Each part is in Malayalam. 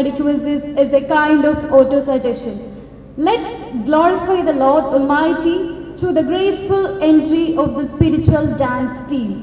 Is a kind of autosuggestion. Let's glorify the Lord Almighty through the graceful entry of the spiritual dance team.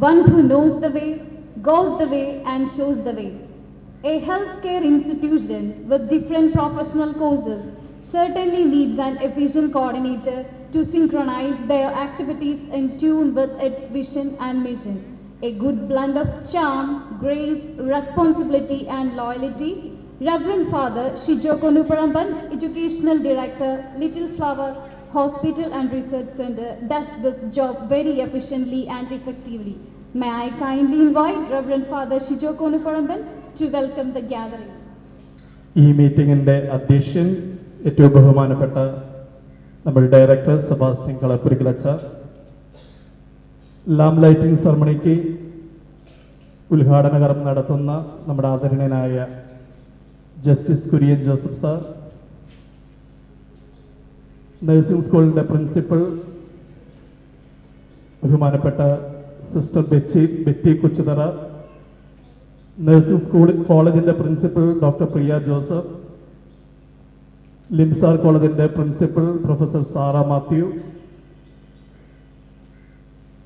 one who knows the way, goes the way and shows the way. A healthcare institution with different professional courses certainly needs an efficient coordinator to synchronize their activities in tune with its vision and mission. A good blend of charm, grace, responsibility and loyalty. Reverend Father Shijoko Nuparamban, Educational Director, Little Flower Hospital and Research Center, does this job very efficiently and effectively. May I kindly invite Reverend Father Shijo Konuparamban to welcome the gathering. ഈ മീറ്റിംഗിന്റെ അധ്യക്ഷൻ ഏറ്റവും ബഹുമാനപ്പെട്ട നമ്മൾ ഡയറക്ടർ സെബാസ്റ്റ്യൻ കളപ്പുരിക്കലച്ച ലാം ലൈറ്റിംഗ് സെറമണിക്ക് ഉദ്ഘാടന കർമ്മം നടത്തുന്ന നമ്മുടെ ആദരണീയനായ justice Kurian Joseph sir nursing സ്കൂളിന്റെ പ്രിൻസിപ്പൽ ബഹുമാനപ്പെട്ട sister Bechi Betty Kochuthara nursing school കോളേജിന്റെ പ്രിൻസിപ്പൽ ഡോക്ടർ പ്രിയ ജോസഫ് ലിംസാർ കോളേജിന്റെ പ്രിൻസിപ്പൽ പ്രൊഫസർ സാറ മാത്യു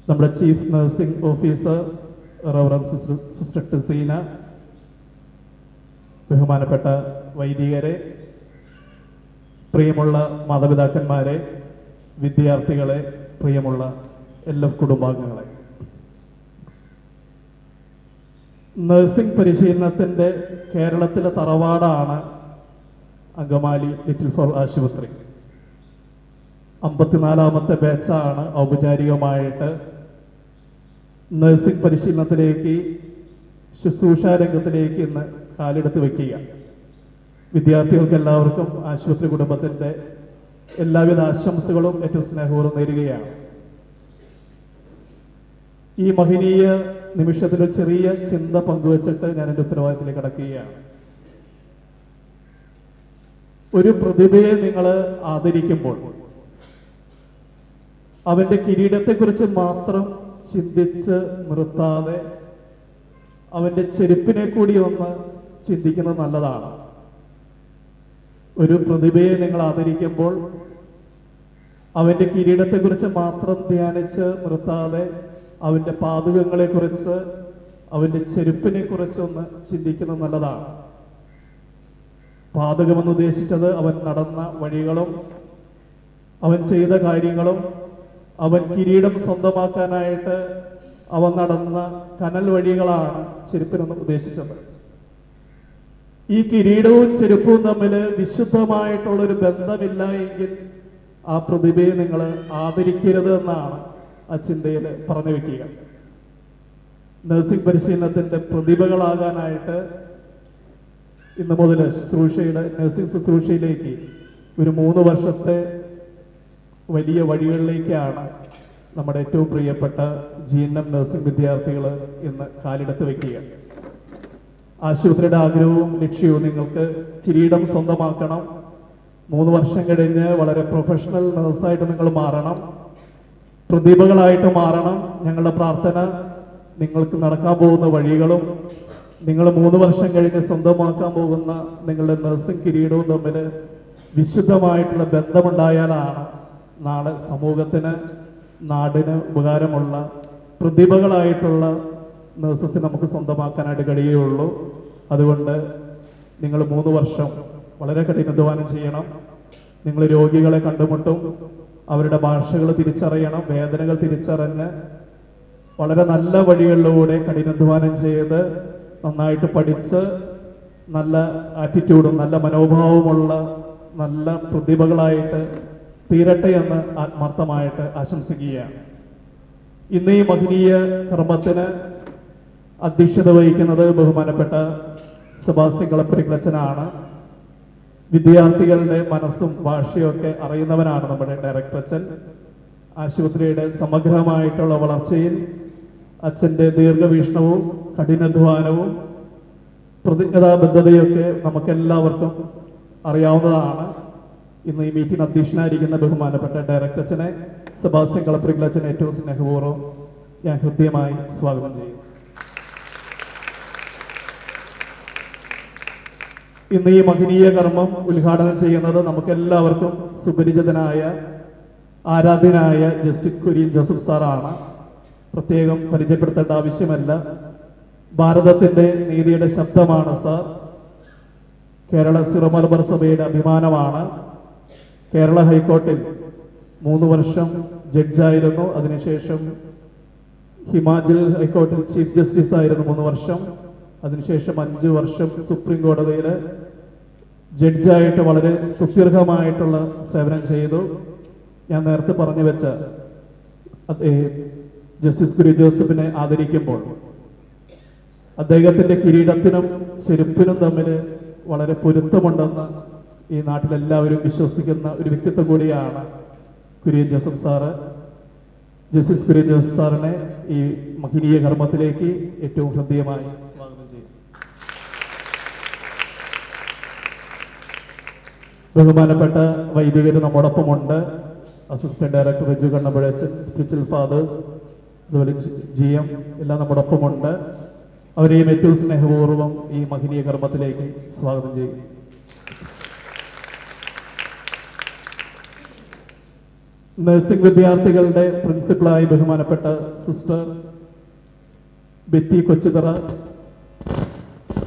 നമ്മുടെ chief nursing officer reverend sister sister Teseena ബഹുമാനപ്പെട്ട വൈദികരെ പ്രിയമുള്ള മാതാപിതാക്കന്മാരെ വിദ്യാർത്ഥികളെ പ്രിയമുള്ള എല്ലാ കുടുംബാംഗങ്ങളെ. നഴ്സിംഗ് പരിശീലനത്തിന്റെ കേരളത്തിലെ തറവാടാണ് അങ്കമാലി ലിറ്റിൽ ഫോർ ആശുപത്രി. അമ്പത്തിനാലാമത്തെ ബാച്ചാണ് ഔപചാരികമായിട്ട് നഴ്സിംഗ് പരിശീലനത്തിലേക്ക് ശുശ്രൂഷ രംഗത്തിലേക്ക് ഇന്ന് കാലെടുത്ത് വെക്കുക. വിദ്യാർത്ഥികൾക്ക് എല്ലാവർക്കും ആശുപത്രി കുടുംബത്തിന്റെ എല്ലാവിധ ആശംസകളും ഏറ്റവും സ്നേഹപൂർവം നേരുകയാണ്. ഈ മഹിനീയ നിമിഷത്തിൽ ഒരു ചെറിയ ചിന്ത പങ്കുവച്ചിട്ട് ഞാൻ എന്റെ ഉത്തരവാദിത്തത്തിലേക്ക് കടക്കുകയാണ്. ഒരു പ്രതിഭയെ നിങ്ങൾ ആദരിക്കുമ്പോൾ അവന്റെ കിരീടത്തെക്കുറിച്ച് മാത്രം ചിന്തിച്ച് നിർത്താതെ അവന്റെ ചെരുപ്പിനെ കൂടി ഒന്ന് ചിന്തിക്കുന്നത് നല്ലതാണ്. ഒരു പ്രതിഭയെ നിങ്ങൾ ആദരിക്കുമ്പോൾ അവന്റെ കിരീടത്തെക്കുറിച്ച് മാത്രം ധ്യാനിച്ച് നിർത്താതെ അവന്റെ പാതകങ്ങളെ കുറിച്ച് അവന്റെ ചെരുപ്പിനെ കുറിച്ച് ഒന്ന് ചിന്തിക്കുന്നത് നല്ലതാണ്. പാതകമെന്ന് ഉദ്ദേശിച്ചത് അവൻ നടന്ന വഴികളും അവൻ ചെയ്ത കാര്യങ്ങളും അവൻ കിരീടം സ്വന്തമാക്കാനായിട്ട് അവൻ നടന്ന കനൽ വഴികളാണ് ചെരുപ്പിനെന്ന് ഉദ്ദേശിച്ചത്. ഈ കിരീടവും ചെരുപ്പവും തമ്മിൽ വിശുദ്ധമായിട്ടുള്ളൊരു ബന്ധമില്ല എങ്കിൽ ആ പ്രതിഭയെ നിങ്ങൾ ആദരിക്കരുത് എന്നാണ് ആ ചിന്തയിൽ പറഞ്ഞു വെക്കുക. നഴ്സിംഗ് പരിശീലനത്തിന്റെ പ്രതിഭകളാകാനായിട്ട് ഇന്ന് മുതൽ ശുശ്രൂഷയുടെ നഴ്സിംഗ് ശുശ്രൂഷയിലേക്ക് ഒരു മൂന്ന് വർഷത്തെ വലിയ വഴികളിലേക്കാണ് നമ്മുടെ ഏറ്റവും പ്രിയപ്പെട്ട ജി എൻ എം നഴ്സിംഗ് വിദ്യാർത്ഥികൾ ഇന്ന് കാലെടുത്ത് വെക്കുക. ആശുപത്രിയുടെ ആഗ്രഹവും ലക്ഷ്യവും നിങ്ങൾക്ക് കിരീടം സ്വന്തമാക്കണം. മൂന്ന് വർഷം കഴിഞ്ഞ് വളരെ പ്രൊഫഷണൽ നഴ്സായിട്ട് നിങ്ങൾ മാറണം. പ്രതിഭകളായിട്ട് മാറണം. ഞങ്ങളുടെ പ്രാർത്ഥന നിങ്ങൾക്ക് നടക്കാൻ പോകുന്ന വഴികളും നിങ്ങൾ മൂന്ന് വർഷം കഴിഞ്ഞ് സ്വന്തമാക്കാൻ പോകുന്ന നിങ്ങളുടെ നഴ്സിംഗ് കിരീടവും തമ്മിൽ വിശുദ്ധമായിട്ടുള്ള ബന്ധമുണ്ടായാലാണ് നാളെ സമൂഹത്തിന് നാടിന് ഉപകാരമുള്ള പ്രതിഭകളായിട്ടുള്ള നഴ്സസ് നമുക്ക് സ്വന്തമാക്കാനായിട്ട് കഴിയുകയുള്ളൂ. അതുകൊണ്ട് നിങ്ങൾ മൂന്ന് വർഷം വളരെ കഠിനാധ്വാനം ചെയ്യണം. നിങ്ങൾ രോഗികളെ കണ്ടുമുട്ടും. അവരുടെ ഭാഷകൾ തിരിച്ചറിയണം. വേദനകൾ തിരിച്ചറിഞ്ഞ് വളരെ നല്ല വഴികളിലൂടെ കഠിനാധ്വാനം ചെയ്ത് നന്നായിട്ട് പഠിച്ച് നല്ല ആറ്റിറ്റ്യൂഡും നല്ല മനോഭാവമുള്ള നല്ല പ്രതിഭകളായിട്ട് തീരട്ടെ എന്ന് ആത്മാർത്ഥമായിട്ട് ആശംസിക്കുകയാണ്. ഇന്ന് ഈ മഹനീയ കർമ്മത്തിന് അധ്യക്ഷത വഹിക്കുന്നത് ബഹുമാനപ്പെട്ട സെബാസ്റ്റ്യൻ കളപ്പുരിക്ലച്ചനാണ് വിദ്യാർത്ഥികളുടെ മനസ്സും ഭാഷയും ഒക്കെ അറിയുന്നവനാണ് നമ്മുടെ ഡയറക്ടർ അച്ഛൻ. ആശുപത്രിയുടെ സമഗ്രമായിട്ടുള്ള വളർച്ചയിൽ അച്ഛന്റെ ദീർഘവീക്ഷണവും കഠിനാധ്വാനവും പ്രതിജ്ഞതാബദ്ധതയൊക്കെ നമുക്കെല്ലാവർക്കും അറിയാവുന്നതാണ്. ഇന്ന് ഈ മീറ്റിംഗ് അധ്യക്ഷനായിരിക്കുന്ന ബഹുമാനപ്പെട്ട ഡയറക്ടർ അച്ഛനെ സെബാസ്റ്റ്യൻ കളപ്പുരിക്ലച്ചനെ ഏറ്റവും സ്നേഹപൂർവം ഞാൻ ഹൃദ്യമായി സ്വാഗതം ചെയ്യും ഇന്ന് ഈ മഹനീയ കർമ്മം ഉദ്ഘാടനം ചെയ്യുന്നത് നമുക്കെല്ലാവർക്കും സുപരിചിതനായ ആരാധ്യനായ ജസ്റ്റിസ് കുര്യൻ ജോസഫ് സാറാണ്. പ്രത്യേകം പരിചയപ്പെടുത്തേണ്ട ആവശ്യമല്ല. ഭാരതത്തിന്റെ നീതിയുടെ ശബ്ദമാണ് സാർ. കേരള സിറമലബർ മലബാർ സഭയുടെ അഭിമാനമാണ്. കേരള ഹൈക്കോർട്ടിൽ മൂന്ന് വർഷം ജഡ്ജായിരുന്നു. അതിനുശേഷം ഹിമാചൽ ഹൈക്കോർട്ടിൽ ചീഫ് ജസ്റ്റിസ് ആയിരുന്നു മൂന്ന് വർഷം. അതിനുശേഷം അഞ്ച് വർഷം സുപ്രീം കോടതിയിൽ ജഡ്ജായിട്ട് വളരെ സുദീർഘമായിട്ടുള്ള സേവനം ചെയ്തു. ഞാൻ നേരത്തെ പറഞ്ഞു വെച്ച ജസ്റ്റിസ് ഗുരു ജോസഫിനെ ആദരിക്കുമ്പോൾ അദ്ദേഹത്തിന്റെ കിരീടത്തിനും ചെരുപ്പിനും തമ്മിൽ വളരെ പൊരുത്തമുണ്ടെന്ന് ഈ നാട്ടിലെല്ലാവരും വിശ്വസിക്കുന്ന ഒരു വ്യക്തിത്വം കൂടിയാണ് Kurian Joseph sir. Justice Kurian Joseph സാറിനെ ഈ മഹനീയ കർമ്മത്തിലേക്ക് ഏറ്റവും ഹൃദ്യമായി സ്വാഗതം ചെയ്യും ബഹുമാനപ്പെട്ട വൈദികർ നമ്മോടൊപ്പമുണ്ട്. അസിസ്റ്റന്റ് ഡയറക്ടർ രജു കണ്ണമ്പഴച്ചൻ സ്പിരിച്വൽ ഫാദേഴ്സ് അതുപോലെ ജി എം എല്ലാം നമ്മോടൊപ്പമുണ്ട്. അവരെയും ഏറ്റവും സ്നേഹപൂർവം ഈ മഹനീയ കർമ്മത്തിലേക്ക് സ്വാഗതം ചെയ്യും. നഴ്സിംഗ് വിദ്യാർത്ഥികളുടെ പ്രിൻസിപ്പളായി ബഹുമാനപ്പെട്ട സിസ്റ്റർ ബെത്തി കൊച്ചുതറ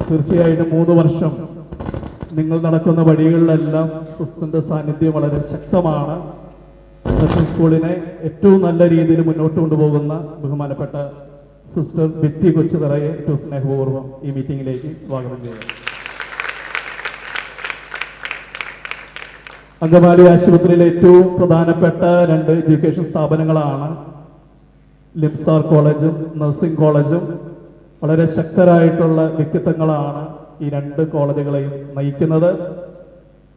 തീർച്ചയായിട്ടും മൂന്ന് വർഷം നിങ്ങൾ നടക്കുന്ന വഴികളിലെല്ലാം സിസ്റ്ററിന്റെ സാന്നിധ്യം വളരെ ശക്തമാണ്. സ്കൂളിനെ ഏറ്റവും നല്ല രീതിയിൽ മുന്നോട്ട് കൊണ്ടുപോകുന്ന ബഹുമാനപ്പെട്ട സിസ്റ്റർ ബെറ്റി കൊച്ചുതറയെ ഏറ്റവും സ്നേഹപൂർവം ഈ മീറ്റിംഗിലേക്ക് സ്വാഗതം ചെയ്യുന്നു. അങ്കമാലി ആശുപത്രിയിലെ ഏറ്റവും പ്രധാനപ്പെട്ട രണ്ട് എഡ്യൂക്കേഷൻ സ്ഥാപനങ്ങളാണ് ലിംസാർ കോളേജും നഴ്സിംഗ് കോളേജും. വളരെ ശക്തരായിട്ടുള്ള വ്യക്തിത്വങ്ങളാണ് ഈ രണ്ട് കോളേജുകളെയും നയിക്കുന്നത്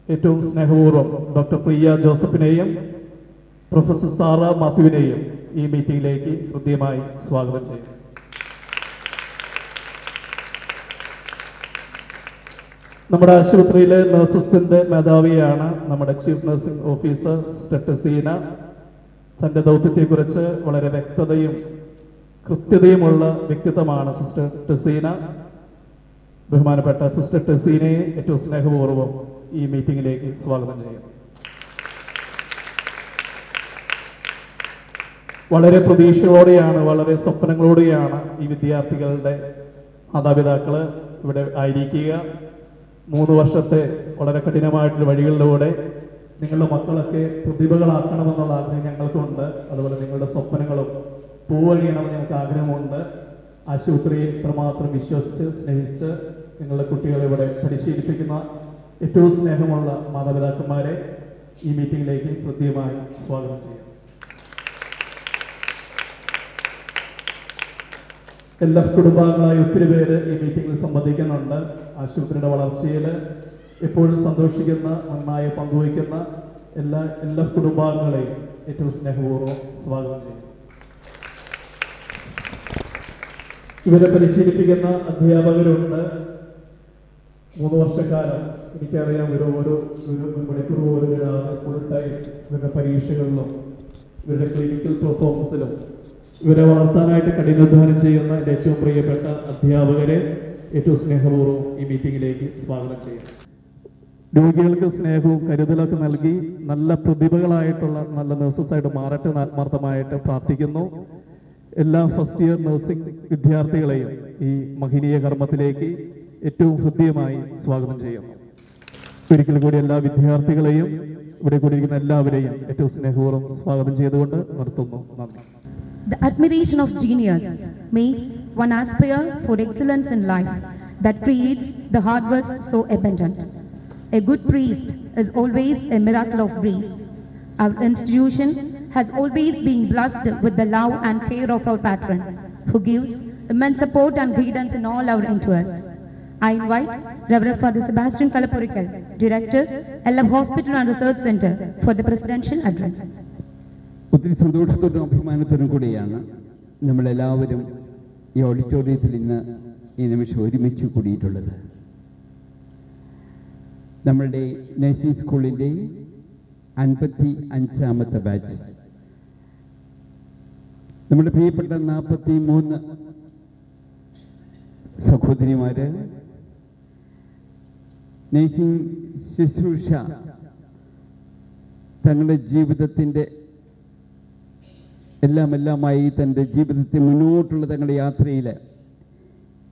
ഏറ്റവും സ്നേഹപൂർവം ഡോക്ടർ പ്രിയ ജോസഫിനെയും പ്രൊഫസർ സാറ മാത്യുവിനെയും ഈ മീറ്റിംഗിലേക്ക് ഹൃദ്യമായി സ്വാഗതം ചെയ്യും നമ്മുടെ ആശുപത്രിയിലെ നഴ്സസിന്റെ മേധാവിയാണ് നമ്മുടെ ചീഫ് നഴ്സിംഗ് ഓഫീസർ സിസ്റ്റർ തന്റെ ദൗത്യത്തെക്കുറിച്ച് വളരെ വ്യക്തതയും കൃത്യതയുമുള്ള വ്യക്തിത്വമാണ് സിസ്റ്റർ ടെസീന. ബഹുമാനപ്പെട്ട സിസ്റ്റർ ടെസീനെ ഏറ്റവും സ്നേഹപൂർവം ഈ മീറ്റിംഗിലേക്ക് സ്വാഗതം ചെയ്യുന്നു വളരെ പ്രതീക്ഷയോടെയാണ് വളരെ സ്വപ്നങ്ങളോടെയാണ് ഈ വിദ്യാർത്ഥികളുടെ മാതാപിതാക്കൾ ഇവിടെ ആയിരിക്കുക. മൂന്ന് വർഷത്തെ വളരെ കഠിനമായിട്ടുള്ള വഴികളിലൂടെ നിങ്ങളുടെ മക്കളൊക്കെ പ്രതിഭകളാക്കണമെന്നുള്ള ആഗ്രഹം ഞങ്ങൾക്കുണ്ട്. അതുപോലെ നിങ്ങളുടെ സ്വപ്നങ്ങളും പൂവഴിയണമെന്ന് ഞങ്ങൾക്ക് ആഗ്രഹമുണ്ട്. ആശുപത്രിയെ ഇത്രമാത്രം വിശ്വസിച്ച് സ്നേഹിച്ച് നിങ്ങളുടെ കുട്ടികളെ ഇവിടെ പരിശീലിപ്പിക്കുന്ന ഏറ്റവും സ്നേഹമുള്ള മാതാപിതാക്കന്മാരെ ഈ മീറ്റിംഗിലേക്ക് ഹൃദ്യമായി സ്വാഗതം ചെയ്യാം. എല്ലാ കുടുംബാംഗങ്ങളായി ഒത്തിരി പേര് ഈ മീറ്റിംഗിൽ സംബന്ധിക്കുന്നുണ്ട്. ആശുപത്രിയുടെ വളർച്ചയിൽ എപ്പോഴും സന്തോഷിക്കുന്ന നന്നായി പങ്കുവയ്ക്കുന്ന എല്ലാ എല്ലാ കുടുംബാംഗങ്ങളെയും ഏറ്റവും സ്നേഹപൂർവം സ്വാഗതം ചെയ്യും. ഇവരെ പരിശീലിപ്പിക്കുന്ന അധ്യാപകരുണ്ട്. മൂന്ന് വർഷക്കാലം എനിക്കറിയാം ഒരു ഓരോ ഒരു മണിക്കൂർ പോലും ഫുൾ ടൈം ഇവരുടെ പരീക്ഷകളിലും ഇവരുടെ ക്ലിനിക്കൽ പെർഫോമൻസിലും ഇവരെ വളർത്താനായിട്ട് കഠിനാധ്വാനം ചെയ്യുന്ന എന്റെ ഏറ്റവും പ്രിയപ്പെട്ട അധ്യാപകരെ ഏറ്റവും സ്നേഹപൂർവം ഈ മീറ്റിംഗിലേക്ക് സ്വാഗതം ചെയ്യുന്നു. രോഗികൾക്ക് സ്നേഹവും കരുതലൊക്കെ നൽകി നല്ല പ്രതിഭകളായിട്ടുള്ള നല്ല നഴ്സസ് ആയിട്ട് മാറട്ടെ ആത്മാർത്ഥമായിട്ട് പ്രാർത്ഥിക്കുന്നു. എല്ലാ ഫസ്റ്റ് ഇയർ നഴ്സിംഗ് വിദ്യാർത്ഥികളെയും ഈ മഹനീയ കർമ്മത്തിലേക്ക് ഏറ്റവും ഹൃദ്യമായി സ്വാഗതം ചെയ്യുന്നു ഒരിക്കൽ കൂടി എല്ലാ വിദ്യാർത്ഥികളെയും ഇവിടെ കൂടിയിരിക്കുന്ന എല്ലാവരെയും ഏറ്റവും സ്നേഹപൂർവ്വം സ്വാഗതം ചെയ്തുകൊണ്ട് നിർത്തുന്നു നന്ദി The admiration of genius makes one aspire for excellence in life that creates the harvest so abundant. A good priest is always a miracle of grace. Our institution has always been blessed with the love and care of our patron, who gives immense support and guidance in all our interests. I invite Reverend Father Sebastian Kalapurikal, Director, LF Hospital and Research Center, for the presidential address. ഒത്തിരി സന്തോഷത്തോടും അഭിമാനത്തോടും കൂടിയാണ് നമ്മളെല്ലാവരും ഈ ഓഡിറ്റോറിയത്തിൽ ഇന്ന് ഈ നിമിഷം ഒരുമിച്ച് കൂടിയിട്ടുള്ളത് നമ്മളുടെ നഴ്സിംഗ് സ്കൂളിന്റെ അൻപത്തി അഞ്ചാമത്തെ ബാച്ച് നമ്മുടെ പ്രിയപ്പെട്ട നാൽപ്പത്തി മൂന്ന് സഹോദരിമാര് നഴ്സിംഗ് ശുശ്രൂഷ തങ്ങളുടെ ജീവിതത്തിന്റെ എല്ലാം എല്ലാമായി തന്റെ ജീവിതത്തെ മുന്നോട്ടുള്ള തങ്ങളുടെ യാത്രയിൽ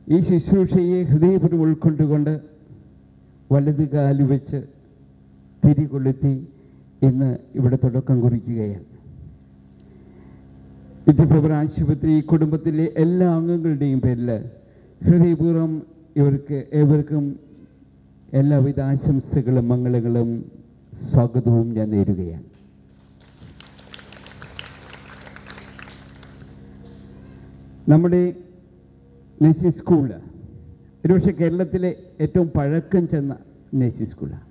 ഈ ശുശ്രൂഷയെ ഹൃദയപൂർവം ഉൾക്കൊണ്ടുകൊണ്ട് വലത് കാൽ വെച്ച് തിരികൊളുത്തി ഇന്ന് ഇവിടെ തുടക്കം കുറിക്കുകയാണ്. വിദ്യാഭവൻ ആശുപത്രി കുടുംബത്തിലെ എല്ലാ അംഗങ്ങളുടെയും പേരിൽ ഹൃദയപൂർവം ഇവർക്ക് ഏവർക്കും എല്ലാവിധ ആശംസകളും മംഗളങ്ങളും സ്വാഗതവും ഞാൻ നേരുകയാണ്. നമ്മുടെ നേഴ്സി സ്കൂൾ ഒരുപക്ഷെ കേരളത്തിലെ ഏറ്റവും പഴക്കം ചെന്ന നേഴ്സി സ്കൂളാണ്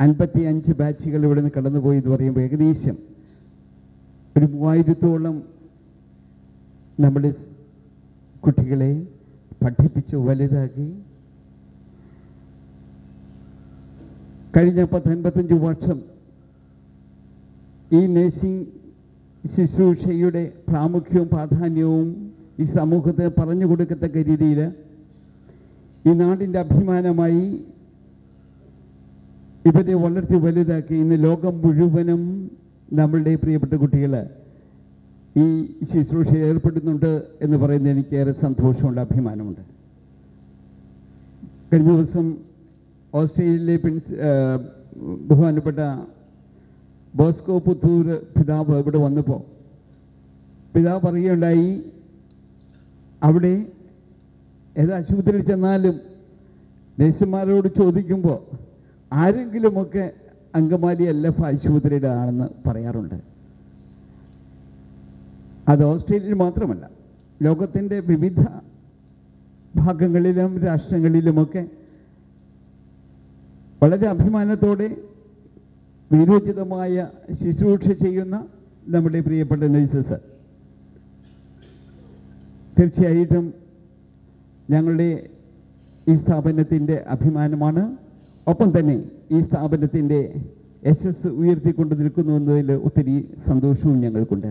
അൻപത്തി അഞ്ച് ബാച്ചുകൾ ഇവിടെ നിന്ന് കടന്നുപോയി എന്ന് പറയുമ്പോൾ ഏകദേശം ഒരു മൂവായിരത്തോളം നമ്മുടെ കുട്ടികളെ പഠിപ്പിച്ച് വലുതാക്കി കഴിഞ്ഞ പത്തൻപത്തഞ്ച് വർഷം ഈ നഴ്സിംഗ് ശുശ്രൂഷയുടെ പ്രാമുഖ്യവും പ്രാധാന്യവും ഈ സമൂഹത്തിന് പറഞ്ഞു കൊടുക്കത്തക്ക രീതിയിൽ ഈ നാടിന്റെ അഭിമാനമായി ഇവരെ വളർത്തി വലുതാക്കി ഇന്ന് ലോകം മുഴുവനും നമ്മളുടെ പ്രിയപ്പെട്ട കുട്ടികൾ ഈ ശുശ്രൂഷ ഏർപ്പെടുന്നുണ്ട് എന്ന് പറയുന്നത് എനിക്ക് ഏറെ സന്തോഷമുണ്ട് അഭിമാനമുണ്ട്. കഴിഞ്ഞ ദിവസം ഓസ്ട്രേലിയയിലെ പ്രിൻസ് ബഹുമാനപ്പെട്ട ബോസ്കോ പുത്തൂർ പിതാവ് ഇവിടെ വന്നപ്പോൾ പിതാവ് പറയുകയുണ്ടായി അവിടെ ഏത് ആശുപത്രിയിൽ ചെന്നാലും നഴ്സുമാരോട് ചോദിക്കുമ്പോൾ ആരെങ്കിലുമൊക്കെ അങ്കമാലി എൽ എഫ് ആശുപത്രിയുടെ ആണെന്ന് പറയാറുണ്ട്. അത് ഓസ്ട്രേലിയയിൽ മാത്രമല്ല ലോകത്തിന്റെ വിവിധ ഭാഗങ്ങളിലും രാഷ്ട്രങ്ങളിലുമൊക്കെ വളരെ അഭിമാനത്തോടെ വീരോചിതമായ ശുശ്രൂഷ ചെയ്യുന്ന നമ്മുടെ പ്രിയപ്പെട്ട നഴ്സസ് തീർച്ചയായിട്ടും ഞങ്ങളുടെ ഈ സ്ഥാപനത്തിന്റെ അഭിമാനമാണ്. ഒപ്പം തന്നെ ഈ സ്ഥാപനത്തിന്റെ യശസ് ഉയർത്തിക്കൊണ്ട് നിൽക്കുന്നു എന്നതിൽ ഒത്തിരി സന്തോഷവും ഞങ്ങൾക്കുണ്ട്.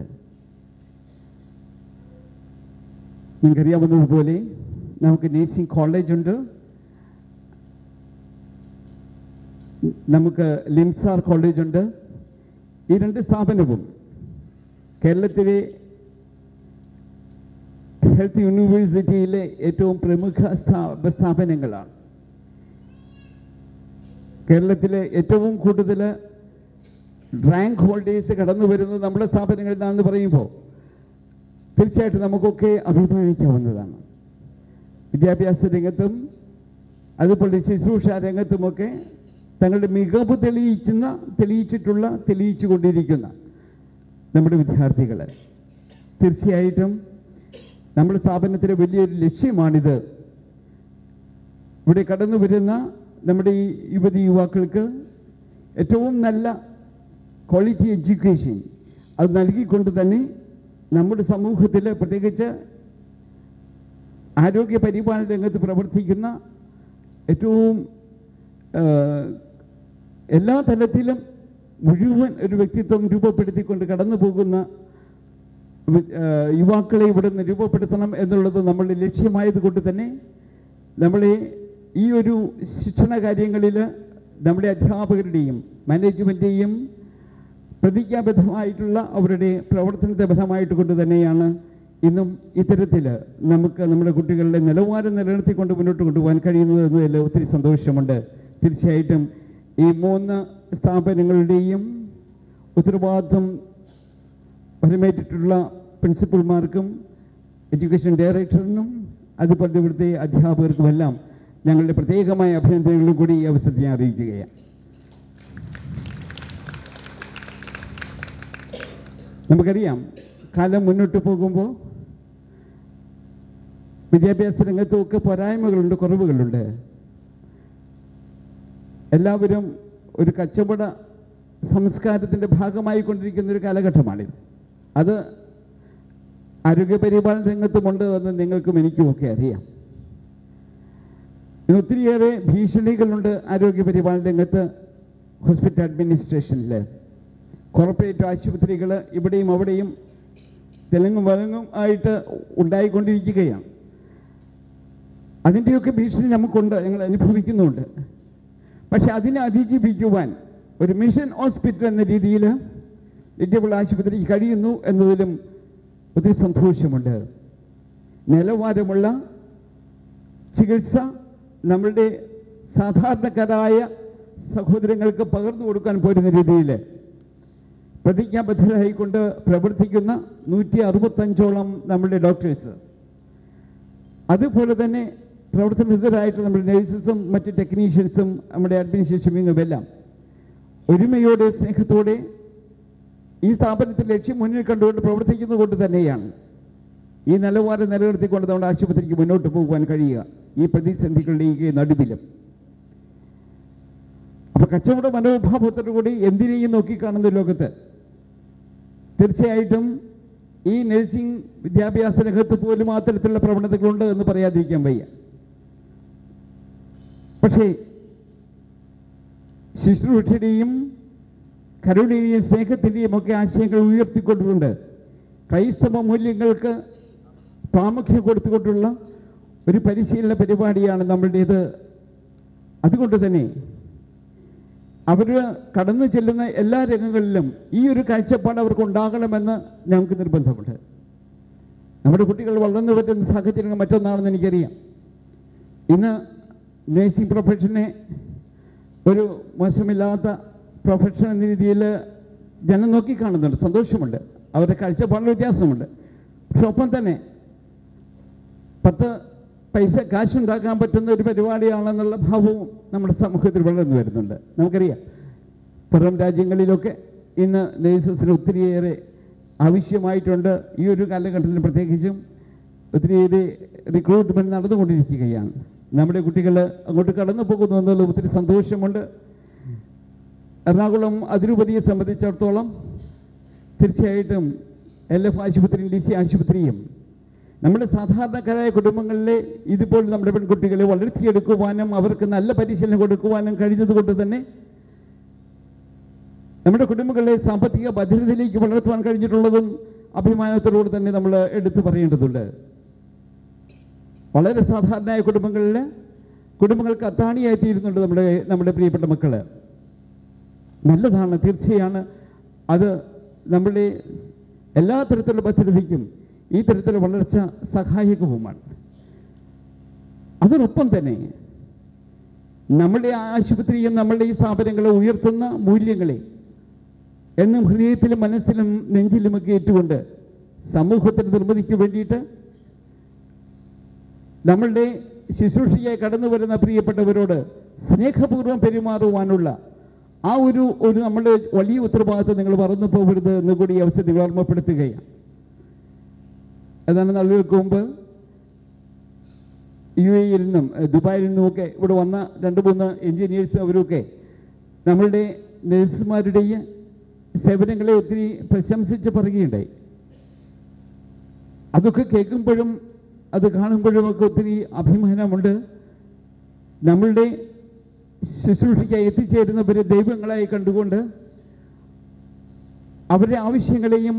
നിങ്ങൾക്കറിയാവുന്നതുപോലെ നമുക്ക് നേഴ്സിംഗ് കോളേജ് ഉണ്ട് നമുക്ക് ലിംസാർ കോളേജ് ഉണ്ട്. ഈ രണ്ട് സ്ഥാപനവും കേരളത്തിലെ ഹെൽത്ത് യൂണിവേഴ്സിറ്റിയിലെ ഏറ്റവും പ്രമുഖ സ്ഥാ- സ്ഥാപനങ്ങളാണ്. കേരളത്തിലെ ഏറ്റവും കൂടുതൽ റാങ്ക് ഹോൾഡേഴ്സ് കടന്നു വരുന്നത് നമ്മുടെ സ്ഥാപനങ്ങളിൽ നിന്നാണെന്ന് പറയുമ്പോൾ തീർച്ചയായിട്ടും നമുക്കൊക്കെ അഭിമാനിക്കാവുന്നതാണ്. വിദ്യാഭ്യാസ രംഗത്തും അതുപോലെ ശുശ്രൂഷ രംഗത്തുമൊക്കെ തങ്ങളുടെ മികവ് തെളിയിക്കുന്ന തെളിയിച്ചിട്ടുള്ള തെളിയിച്ചു കൊണ്ടിരിക്കുന്ന നമ്മുടെ വിദ്യാർത്ഥികൾ തീർച്ചയായിട്ടും നമ്മുടെ സ്ഥാപനത്തിലെ വലിയൊരു ലക്ഷ്യമാണിത്. ഇവിടെ കടന്നു വരുന്ന നമ്മുടെ ഈ യുവതി യുവാക്കൾക്ക് ഏറ്റവും നല്ല ക്വാളിറ്റി എഡ്യൂക്കേഷൻ അത് നൽകിക്കൊണ്ട് തന്നെ നമ്മുടെ സമൂഹത്തിൽ പ്രത്യേകിച്ച് ആരോഗ്യ പരിപാലന രംഗത്ത് പ്രവർത്തിക്കുന്ന ഏറ്റവും എല്ലാ തലത്തിലും മുഴുവൻ ഒരു വ്യക്തിത്വം രൂപപ്പെടുത്തിക്കൊണ്ട് കടന്നു പോകുന്ന യുവാക്കളെ ഇവിടെ നിന്ന് രൂപപ്പെടുത്തണം എന്നുള്ളത് നമ്മൾ ലക്ഷ്യമായത് കൊണ്ട് തന്നെ നമ്മളെ ഈ ഒരു ശിക്ഷണ കാര്യങ്ങളിൽ നമ്മുടെ അധ്യാപകരുടെയും മാനേജ്മെന്റെയും പ്രതിജ്ഞാബദ്ധമായിട്ടുള്ള അവരുടെ പ്രവർത്തനത്തെ ബന്ധമായിട്ട് കൊണ്ട് തന്നെയാണ് ഇന്നും ഇത്തരത്തിൽ നമുക്ക് നമ്മുടെ കുട്ടികളുടെ നിലവാരം നിലനിർത്തിക്കൊണ്ട് മുന്നോട്ട് കൊണ്ടുപോകാൻ കഴിയുന്നത് എന്നതിൽ ഒത്തിരി സന്തോഷമുണ്ട്. തീർച്ചയായിട്ടും ഈ മൂന്ന് സ്ഥാപനങ്ങളുടെയും ഉത്തരവാദിത്വം പരമേറ്റിട്ടുള്ള പ്രിൻസിപ്പൽമാർക്കും എഡ്യൂക്കേഷൻ ഡയറക്ടറിനും അതുപോലെ ഇവിടുത്തെ അധ്യാപകർക്കുമെല്ലാം ഞങ്ങളുടെ പ്രത്യേകമായ അഭിനന്ദനങ്ങളും കൂടി ഈ അവസരത്തിൽ ഞാൻ അറിയിക്കുകയാണ്. നമുക്കറിയാം കാലം മുന്നോട്ട് പോകുമ്പോൾ വിദ്യാഭ്യാസ രംഗത്തുമൊക്കെ പോരായ്മകളുണ്ട് കുറവുകളുണ്ട്. എല്ലാവരും ഒരു കച്ചവട സംസ്കാരത്തിന്റെ ഭാഗമായി കൊണ്ടിരിക്കുന്ന ഒരു കാലഘട്ടമാണിത്. അത് ആരോഗ്യപരിപാലന രംഗത്തുമുണ്ട് എന്ന് നിങ്ങൾക്കും എനിക്കുമൊക്കെ അറിയാം. ഒത്തിരിയേറെ ഭീഷണികളുണ്ട് ആരോഗ്യപരിപാലന രംഗത്ത് ഹോസ്പിറ്റൽ അഡ്മിനിസ്ട്രേഷനിൽ കോർപ്പറേറ്റ് ആശുപത്രികൾ ഇവിടെയും അവിടെയും തെലുങ്കും വലങ്ങും ആയിട്ട് ഉണ്ടായിക്കൊണ്ടിരിക്കുകയാണ്. അതിന്റെയൊക്കെ ഭീഷണി നമുക്കുണ്ട് ഞങ്ങൾ അനുഭവിക്കുന്നുണ്ട് പക്ഷെ അതിനെ അതിജീവിക്കുവാൻ ഒരു മിഷൻ ഹോസ്പിറ്റൽ എന്ന രീതിയിൽ വിദ്യാഭ്യാസ ആശുപത്രിക്ക് കഴിയുന്നു എന്നതിലും ഒത്തിരി സന്തോഷമുണ്ട്. നിലവാരമുള്ള ചികിത്സ നമ്മളുടെ സാധാരണക്കാരായ സഹോദരങ്ങൾക്ക് പകർന്നു കൊടുക്കാൻ പോരുന്ന രീതിയിൽ പ്രതിജ്ഞാബദ്ധരായിക്കൊണ്ട് പ്രവർത്തിക്കുന്ന നൂറ്റി അറുപത്തഞ്ചോളം നമ്മുടെ ഡോക്ടേഴ്സ്. അതുപോലെ തന്നെ പ്രവർത്തനനിരതരായിട്ട് നമ്മുടെ നഴ്സസും മറ്റ് ടെക്നീഷ്യൻസും നമ്മുടെ അഡ്മിനിസ്ട്രേഷൻ വിങ്ങും എല്ലാം ഒരുമയോടെ സ്നേഹത്തോടെ ഈ സ്ഥാപനത്തിൽ ലക്ഷ്യം മുന്നിൽ കണ്ടുകൊണ്ട് പ്രവർത്തിക്കുന്നത് കൊണ്ട് തന്നെയാണ് ഈ നിലവാരം നിലനിർത്തിക്കൊണ്ട് നമ്മുടെ ആശുപത്രിക്ക് മുന്നോട്ട് പോകുവാൻ കഴിയുക. ഈ പ്രതിസന്ധികളുടെ നടുവിലും. അപ്പൊ കച്ചവട മനോഭാവത്തോടു കൂടി എന്തിനേയും നോക്കിക്കാണുന്ന ലോകത്ത് തീർച്ചയായിട്ടും ഈ നഴ്സിംഗ് വിദ്യാഭ്യാസ രംഗത്ത് പോലും ആ തരത്തിലുള്ള പ്രവണതകളുണ്ട് എന്ന് പറയാതിരിക്കാൻ വയ്യ. പക്ഷേ ശുശ്രൂഷയുടെയും കരുണയുടെയും സ്നേഹത്തിന്റെയും ഒക്കെ ആശയങ്ങൾ ഉയർത്തിക്കൊണ്ടുകൊണ്ട് ക്രൈസ്തവ മൂല്യങ്ങൾക്ക് പ്രാമുഖ്യം കൊടുത്തുകൊണ്ടുള്ള ഒരു പരിശീലന പരിപാടിയാണ് നമ്മളുടേത്. അതുകൊണ്ട് തന്നെ അവർ കടന്നു ചെല്ലുന്ന എല്ലാ രംഗങ്ങളിലും ഈ ഒരു കാഴ്ചപ്പാട് അവർക്ക് ഉണ്ടാകണമെന്ന് ഞങ്ങൾക്ക് നിർബന്ധമുണ്ട്. നമ്മുടെ കുട്ടികൾ വളർന്നു പറ്റുന്ന സാഹചര്യങ്ങൾ മറ്റൊന്നാണെന്ന് എനിക്കറിയാം. ഇന്ന് നേഴ്സിംഗ് പ്രൊഫഷനെ ഒരു മോശമില്ലാത്ത പ്രൊഫഷൻ എന്ന രീതിയിൽ ജനം നോക്കിക്കാണുന്നുണ്ട്. സന്തോഷമുണ്ട്. അവരുടെ കാഴ്ചപ്പാടിൽ വ്യത്യാസമുണ്ട്. പക്ഷെ ഒപ്പം തന്നെ പത്ത് പൈസ കാശുണ്ടാക്കാൻ പറ്റുന്ന ഒരു പരിപാടിയാണെന്നുള്ള ഭാവവും നമ്മുടെ സമൂഹത്തിൽ വളർന്നു വരുന്നുണ്ട്. നമുക്കറിയാം. പുറം രാജ്യങ്ങളിലൊക്കെ ഇന്ന് നേഴ്സസിന് ഒത്തിരിയേറെ ആവശ്യമായിട്ടുണ്ട്. ഈ ഒരു കാലഘട്ടത്തിൽ പ്രത്യേകിച്ചും ഒത്തിരിയേറെ റിക്രൂട്ട്മെന്റ് നടന്നുകൊണ്ടിരിക്കുകയാണ്. നമ്മുടെ കുട്ടികൾ അങ്ങോട്ട് കടന്നു പോകുന്നു എന്നുള്ള ഒത്തിരി സന്തോഷമുണ്ട്. എറണാകുളം അതിരൂപതിയെ സംബന്ധിച്ചിടത്തോളം തീർച്ചയായിട്ടും എൽ എഫ് ആശുപത്രിയും ഡി സി ആശുപത്രിയും നമ്മുടെ സാധാരണക്കാരായ കുടുംബങ്ങളിലെ ഇതുപോലെ നമ്മുടെ പെൺകുട്ടികളെ വളർത്തിയെടുക്കുവാനും അവർക്ക് നല്ല പരിശീലനം കൊടുക്കുവാനും കഴിഞ്ഞതുകൊണ്ട് തന്നെ നമ്മുടെ കുടുംബങ്ങളെ സാമ്പത്തിക ഭദ്രതയിലേക്ക് വളർത്തുവാൻ കഴിഞ്ഞിട്ടുള്ളതും അഭിമാനത്തോടുകൂടി തന്നെ നമ്മൾ എടുത്തു പറയേണ്ടതുണ്ട്. വളരെ സാധാരണയായ കുടുംബങ്ങളിൽ കുടുംബങ്ങൾക്ക് അത്താണിയായി തീരുന്നുണ്ട് നമ്മുടെ നമ്മുടെ പ്രിയപ്പെട്ട മക്കൾ നല്ലതാണ് തീർച്ചയാണ്. അത് നമ്മുടെ എല്ലാ തരത്തിലുള്ള ഭദ്രതയ്ക്കും ഈ തരത്തിലുള്ള വളർച്ച സഹായകവുമാണ്. അതിനൊപ്പം തന്നെ നമ്മുടെ ആശുപത്രിയും നമ്മളുടെ ഈ സ്ഥാപനങ്ങളെ ഉയർത്തുന്ന മൂല്യങ്ങളെ എന്നും ഹൃദയത്തിലും മനസ്സിലും നെഞ്ചിലുമൊക്കെ ഏറ്റുകൊണ്ട് സമൂഹത്തിന് നിർമ്മിതിക്ക് വേണ്ടിയിട്ട് നമ്മളുടെ ശുശ്രൂഷയായി കടന്നു വരുന്ന പ്രിയപ്പെട്ടവരോട് സ്നേഹപൂർവം പെരുമാറുവാനുള്ള ആ ഒരു ഒരു നമ്മുടെ വലിയ ഉത്തരവാദിത്വം നിങ്ങൾ മറന്നു പോകരുത് എന്ന് കൂടി അവസരത്തിൽ ഓർമ്മപ്പെടുത്തുകയാണ്. ഏതാണ്ട് നാളുകൾക്ക് മുമ്പ് യു എയിൽ നിന്നും ദുബായിൽ നിന്നുമൊക്കെ ഇവിടെ വന്ന രണ്ട് മൂന്ന് എഞ്ചിനീയേഴ്സ് അവരൊക്കെ നമ്മളുടെ നഴ്സുമാരുടെയും സേവനങ്ങളെ ഒത്തിരി പ്രശംസിച്ച് പറയുകയുണ്ടായി. അതൊക്കെ കേൾക്കുമ്പോഴും അത് കാണുമ്പോഴും ഒക്കെ ഒത്തിരി അഭിമാനമുണ്ട്. നമ്മളുടെ ശുശ്രൂഷയ്ക്കായി എത്തിച്ചേരുന്നവരെ ദൈവങ്ങളായി കണ്ടുകൊണ്ട് അവരുടെ ആവശ്യങ്ങളെയും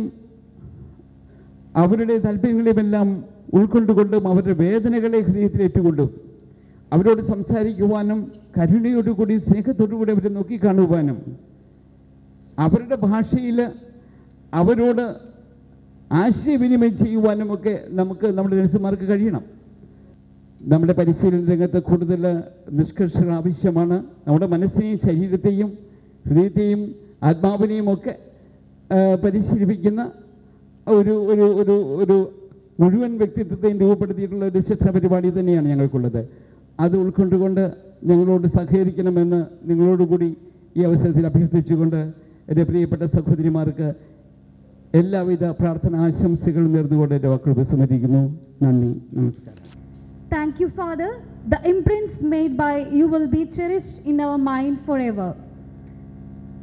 അവരുടെ താല്പര്യങ്ങളെയുമെല്ലാം ഉൾക്കൊണ്ടുകൊണ്ടും അവരുടെ വേദനകളെ ഹൃദയത്തിലേറ്റുകൊണ്ടും അവരോട് സംസാരിക്കുവാനും കരുണയോടുകൂടി സ്നേഹത്തോടുകൂടി അവരെ നോക്കിക്കാണുവാനും അവരുടെ ഭാഷയിൽ അവരോട് ആശയവിനിമയം ചെയ്യുവാനും ഒക്കെ നമുക്ക് നമ്മുടെ നഴ്സുമാർക്ക് കഴിയണം. നമ്മുടെ പരിശീലന രംഗത്ത് കൂടുതൽ നിഷ്കർഷകൾ ആവശ്യമാണ്. നമ്മുടെ മനസ്സിനെയും ശരീരത്തെയും ഹൃദയത്തെയും ആത്മാവിനെയും ഒക്കെ പരിശീലിപ്പിക്കുന്ന ഒരു ഒരു ഒരു ഒരു മുഴുവൻ വ്യക്തിത്വത്തെയും രൂപപ്പെടുത്തിയിട്ടുള്ള ഒരു ശിക്ഷണ പരിപാടി തന്നെയാണ് ഞങ്ങൾക്കുള്ളത്. അത് ഉൾക്കൊണ്ടുകൊണ്ട് ഞങ്ങളോട് സഹകരിക്കണമെന്ന് നിങ്ങളോടുകൂടി ഈ അവസരത്തിൽ അഭ്യർത്ഥിച്ചുകൊണ്ട് എന്റെ പ്രിയപ്പെട്ട സഹോദരിമാർക്ക് എല്ലാവിധ പ്രാർത്ഥന ആശംസകളും നേർന്നുകൊണ്ട് എൻ്റെ വാക്കുകൾ വിസമ്മതിക്കുന്നു നന്ദി നമസ്കാരം Thank you, Father. The imprints made by you will be cherished in our mind forever.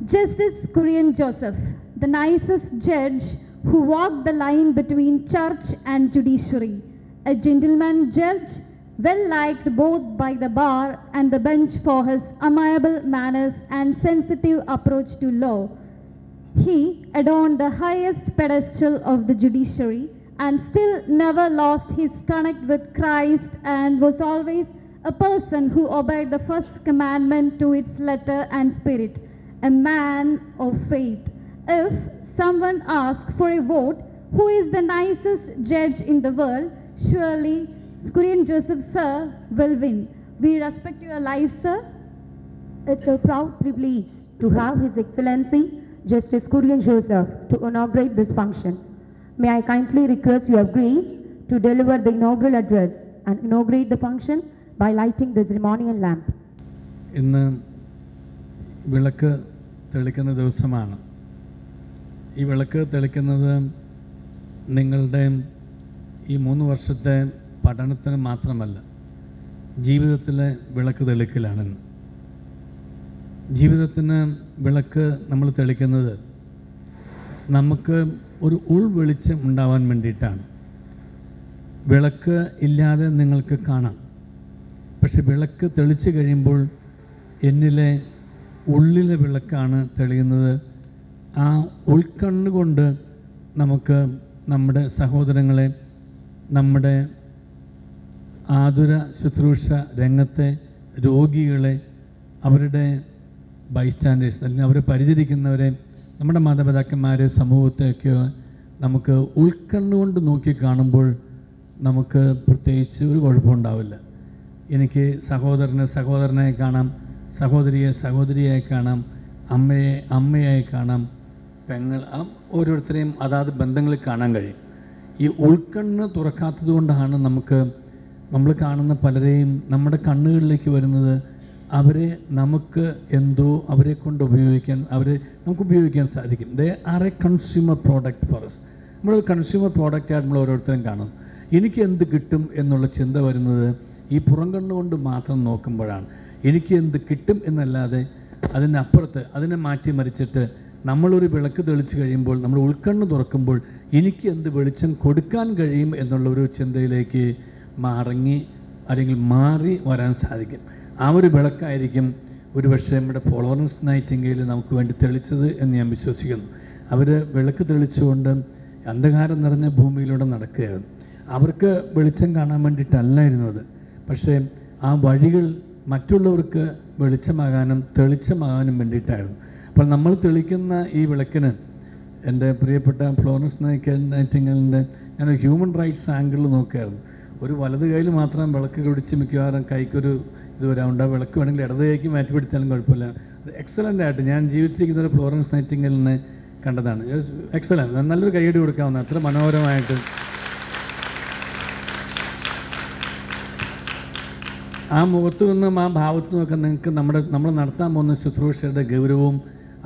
Justice Korean Joseph, the nicest judge who walked the line between church and judiciary, a gentleman judge, well liked both by the bar and the bench for his amiable manners and sensitive approach to law. He adorned the highest pedestal of the judiciary and still never lost his connect with Christ and was always a person who obeyed the first commandment to its letter and spirit, a man of faith. If someone asks for a vote, who is the nicest judge in the world, surely Skurian Joseph sir will win. We respect your life, sir. It's a proud privilege to have His Excellency Justice Kurian Joseph, to inaugurate this function. May I kindly request your grace to deliver the inaugural address and inaugurate the function by lighting the ceremonial lamp. ഇന്ന് വിളക്ക് തെളിക്കുന്ന ദിവസമാണ് ഈ വിളക്ക് തെളിക്കുന്നത് നിങ്ങളുടെ ഈ മൂന്ന് വർഷത്തെ പഠനത്തിന് മാത്രമല്ല ജീവിതത്തിലെ വിളക്ക് തെളിക്കലാണെന്ന് ജീവിതത്തിന് വിളക്ക് നമ്മൾ തെളിക്കുന്നത് നമുക്ക് ഒരു ഉൾ വെളിച്ചം ഉണ്ടാവാൻ വേണ്ടിയിട്ടാണ്. വിളക്ക് ഇല്ലാതെ നിങ്ങൾക്ക് കാണാം. പക്ഷെ വിളക്ക് തെളിച്ച് കഴിയുമ്പോൾ എന്നിലെ ഉള്ളിലെ വിളക്കാണ് തെളിയുന്നത്. ആ ഉൾക്കണ്ണുകൊണ്ട് നമുക്ക് നമ്മുടെ സഹോദരങ്ങളെ നമ്മുടെ ആതുര ശുശ്രൂഷ രംഗത്തെ രോഗികളെ അവരുടെ ബൈസ്റ്റാൻഡേഴ്സ് അല്ലെങ്കിൽ അവരെ പരിചരിക്കുന്നവരെ നമ്മുടെ മാതാപിതാക്കന്മാരെ സമൂഹത്തെയൊക്കെ നമുക്ക് ഉൾക്കണ്ണുകൊണ്ട് നോക്കി കാണുമ്പോൾ നമുക്ക് പ്രത്യേകിച്ച് ഒരു കുഴപ്പമുണ്ടാവില്ല. എനിക്ക് സഹോദരനെ സഹോദരനായി കാണാം സഹോദരിയെ സഹോദരിയായി കാണാം അമ്മയെ അമ്മയായി കാണാം പെങ്ങൾ ഓരോരുത്തരെയും അതാത് ബന്ധങ്ങളിൽ കാണാൻ കഴിയും. ഈ ഉൾക്കണ്ണ് തുറക്കാത്തത് കൊണ്ടാണ് നമുക്ക് നമ്മൾ കാണുന്ന പലരെയും നമ്മുടെ കണ്ണുകളിലേക്ക് വരുന്നത് അവരെ നമുക്ക് എന്തോ അവരെ കൊണ്ട് ഉപയോഗിക്കാൻ അവരെ നമുക്ക് ഉപയോഗിക്കാൻ സാധിക്കും. They are a consumer product for us. നമ്മളൊരു കൺസ്യൂമർ പ്രോഡക്റ്റായിട്ട് നമ്മൾ ഓരോരുത്തരും കാണും. എനിക്ക് എന്ത് കിട്ടും എന്നുള്ള ചിന്ത വരുന്നത് ഈ പുറം കണ്ണുകൊണ്ട് മാത്രം നോക്കുമ്പോഴാണ്. എനിക്ക് എന്ത് കിട്ടും എന്നല്ലാതെ അതിനപ്പുറത്ത് അതിനെ മാറ്റി മറിച്ചിട്ട് നമ്മളൊരു വിളക്ക് തെളിച്ച് കഴിയുമ്പോൾ നമ്മൾ ഉൾക്കണ്ണ് തുറക്കുമ്പോൾ എനിക്ക് എന്ത് വെളിച്ചം കൊടുക്കാൻ കഴിയും എന്നുള്ള ഒരു ചിന്തയിലേക്ക് മറങ്ങി അല്ലെങ്കിൽ മാറി വരാൻ സാധിക്കും. ആ ഒരു വിളക്കായിരിക്കും ഒരുപക്ഷെ നമ്മുടെ ഫ്ലോറൻസ് നൈറ്റിംഗയിൽ നമുക്ക് വേണ്ടി തെളിച്ചത് എന്ന് ഞാൻ വിശ്വസിക്കുന്നു. അവർ വിളക്ക് തെളിച്ചുകൊണ്ട് അന്ധകാരം നിറഞ്ഞ ഭൂമിയിലൂടെ നടക്കുകയായിരുന്നു അവർക്ക് വെളിച്ചം കാണാൻ വേണ്ടിയിട്ടല്ലായിരുന്നു അത്. പക്ഷേ ആ വഴികൾ മറ്റുള്ളവർക്ക് വെളിച്ചമാകാനും തെളിച്ചമാകാനും വേണ്ടിയിട്ടായിരുന്നു. അപ്പോൾ നമ്മൾ തെളിക്കുന്ന ഈ വിളക്കിന് എന്റെ പ്രിയപ്പെട്ട ഫ്ലോറൻസ് നൈറ്റിങ്ങലിന്റെ ഞാൻ ഹ്യൂമൻ റൈറ്റ്സ് ആംഗിളിൽ നോക്കുകയായിരുന്നു. ഒരു വലത് കൈയിൽ മാത്രം വിളക്ക് കുടിച്ച് മിക്കവാറും കൈക്കൊരു ഇത് വരാറുണ്ട് വിളക്ക് വേണമെങ്കിൽ ഇടതേക്ക് മാറ്റി പിടിച്ചാലും കുഴപ്പമില്ല. എക്സലന്റ് ആയിട്ട് ഞാൻ ജീവിച്ചിരിക്കുന്ന ഒരു ഫ്ലോറൻസ് നൈറ്റിങ്ങലിനെ കണ്ടതാണ്. എക്സലന്റ് നല്ലൊരു കൈയടി കൊടുക്കാവുന്ന അത്ര മനോഹരമായിട്ട്. ആ മുഖത്തു നിന്നും ആ ഭാവത്തു നിന്നൊക്കെ നിങ്ങൾക്ക് നമ്മുടെ നമ്മൾ നടത്താൻ പോകുന്ന ശുശ്രൂഷയുടെ ഗൗരവവും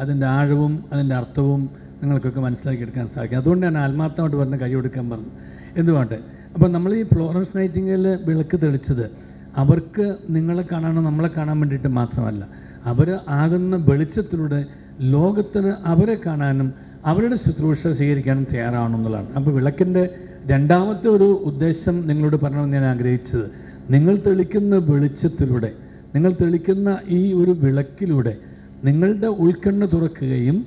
അതിന്റെ ആഴവും അതിന്റെ അർത്ഥവും നിങ്ങൾക്കൊക്കെ മനസ്സിലാക്കിയെടുക്കാൻ സാധിക്കും. അതുകൊണ്ട് ഞാൻ ആത്മാർത്ഥമായിട്ട് പറഞ്ഞ കൈ കൊടുക്കാൻ പറഞ്ഞു. എന്തുകൊണ്ട് അപ്പോൾ നമ്മൾ ഈ ഫ്ലോറൻസ് നൈറ്റിംഗിൽ വിളക്ക് തെളിച്ചത് അവർക്ക് നിങ്ങളെ കാണാനോ നമ്മളെ കാണാൻ വേണ്ടിയിട്ട് മാത്രമല്ല. അവർ ആകുന്ന വെളിച്ചത്തിലൂടെ ലോകത്തിന് അവരെ കാണാനും അവരുടെ ശുശ്രൂഷ സ്വീകരിക്കാനും തയ്യാറാവണമെന്നുള്ളതാണ് അപ്പോൾ വിളക്കിന്റെ രണ്ടാമത്തെ ഒരു ഉദ്ദേശം നിങ്ങളോട് പറയണമെന്ന് ഞാൻ ആഗ്രഹിച്ചത്. നിങ്ങൾ തെളിക്കുന്ന വെളിച്ചത്തിലൂടെ നിങ്ങൾ തെളിക്കുന്ന ഈ ഒരു വിളക്കിലൂടെ നിങ്ങളുടെ ഉൾക്കണ്ണ് തുറക്കുകയും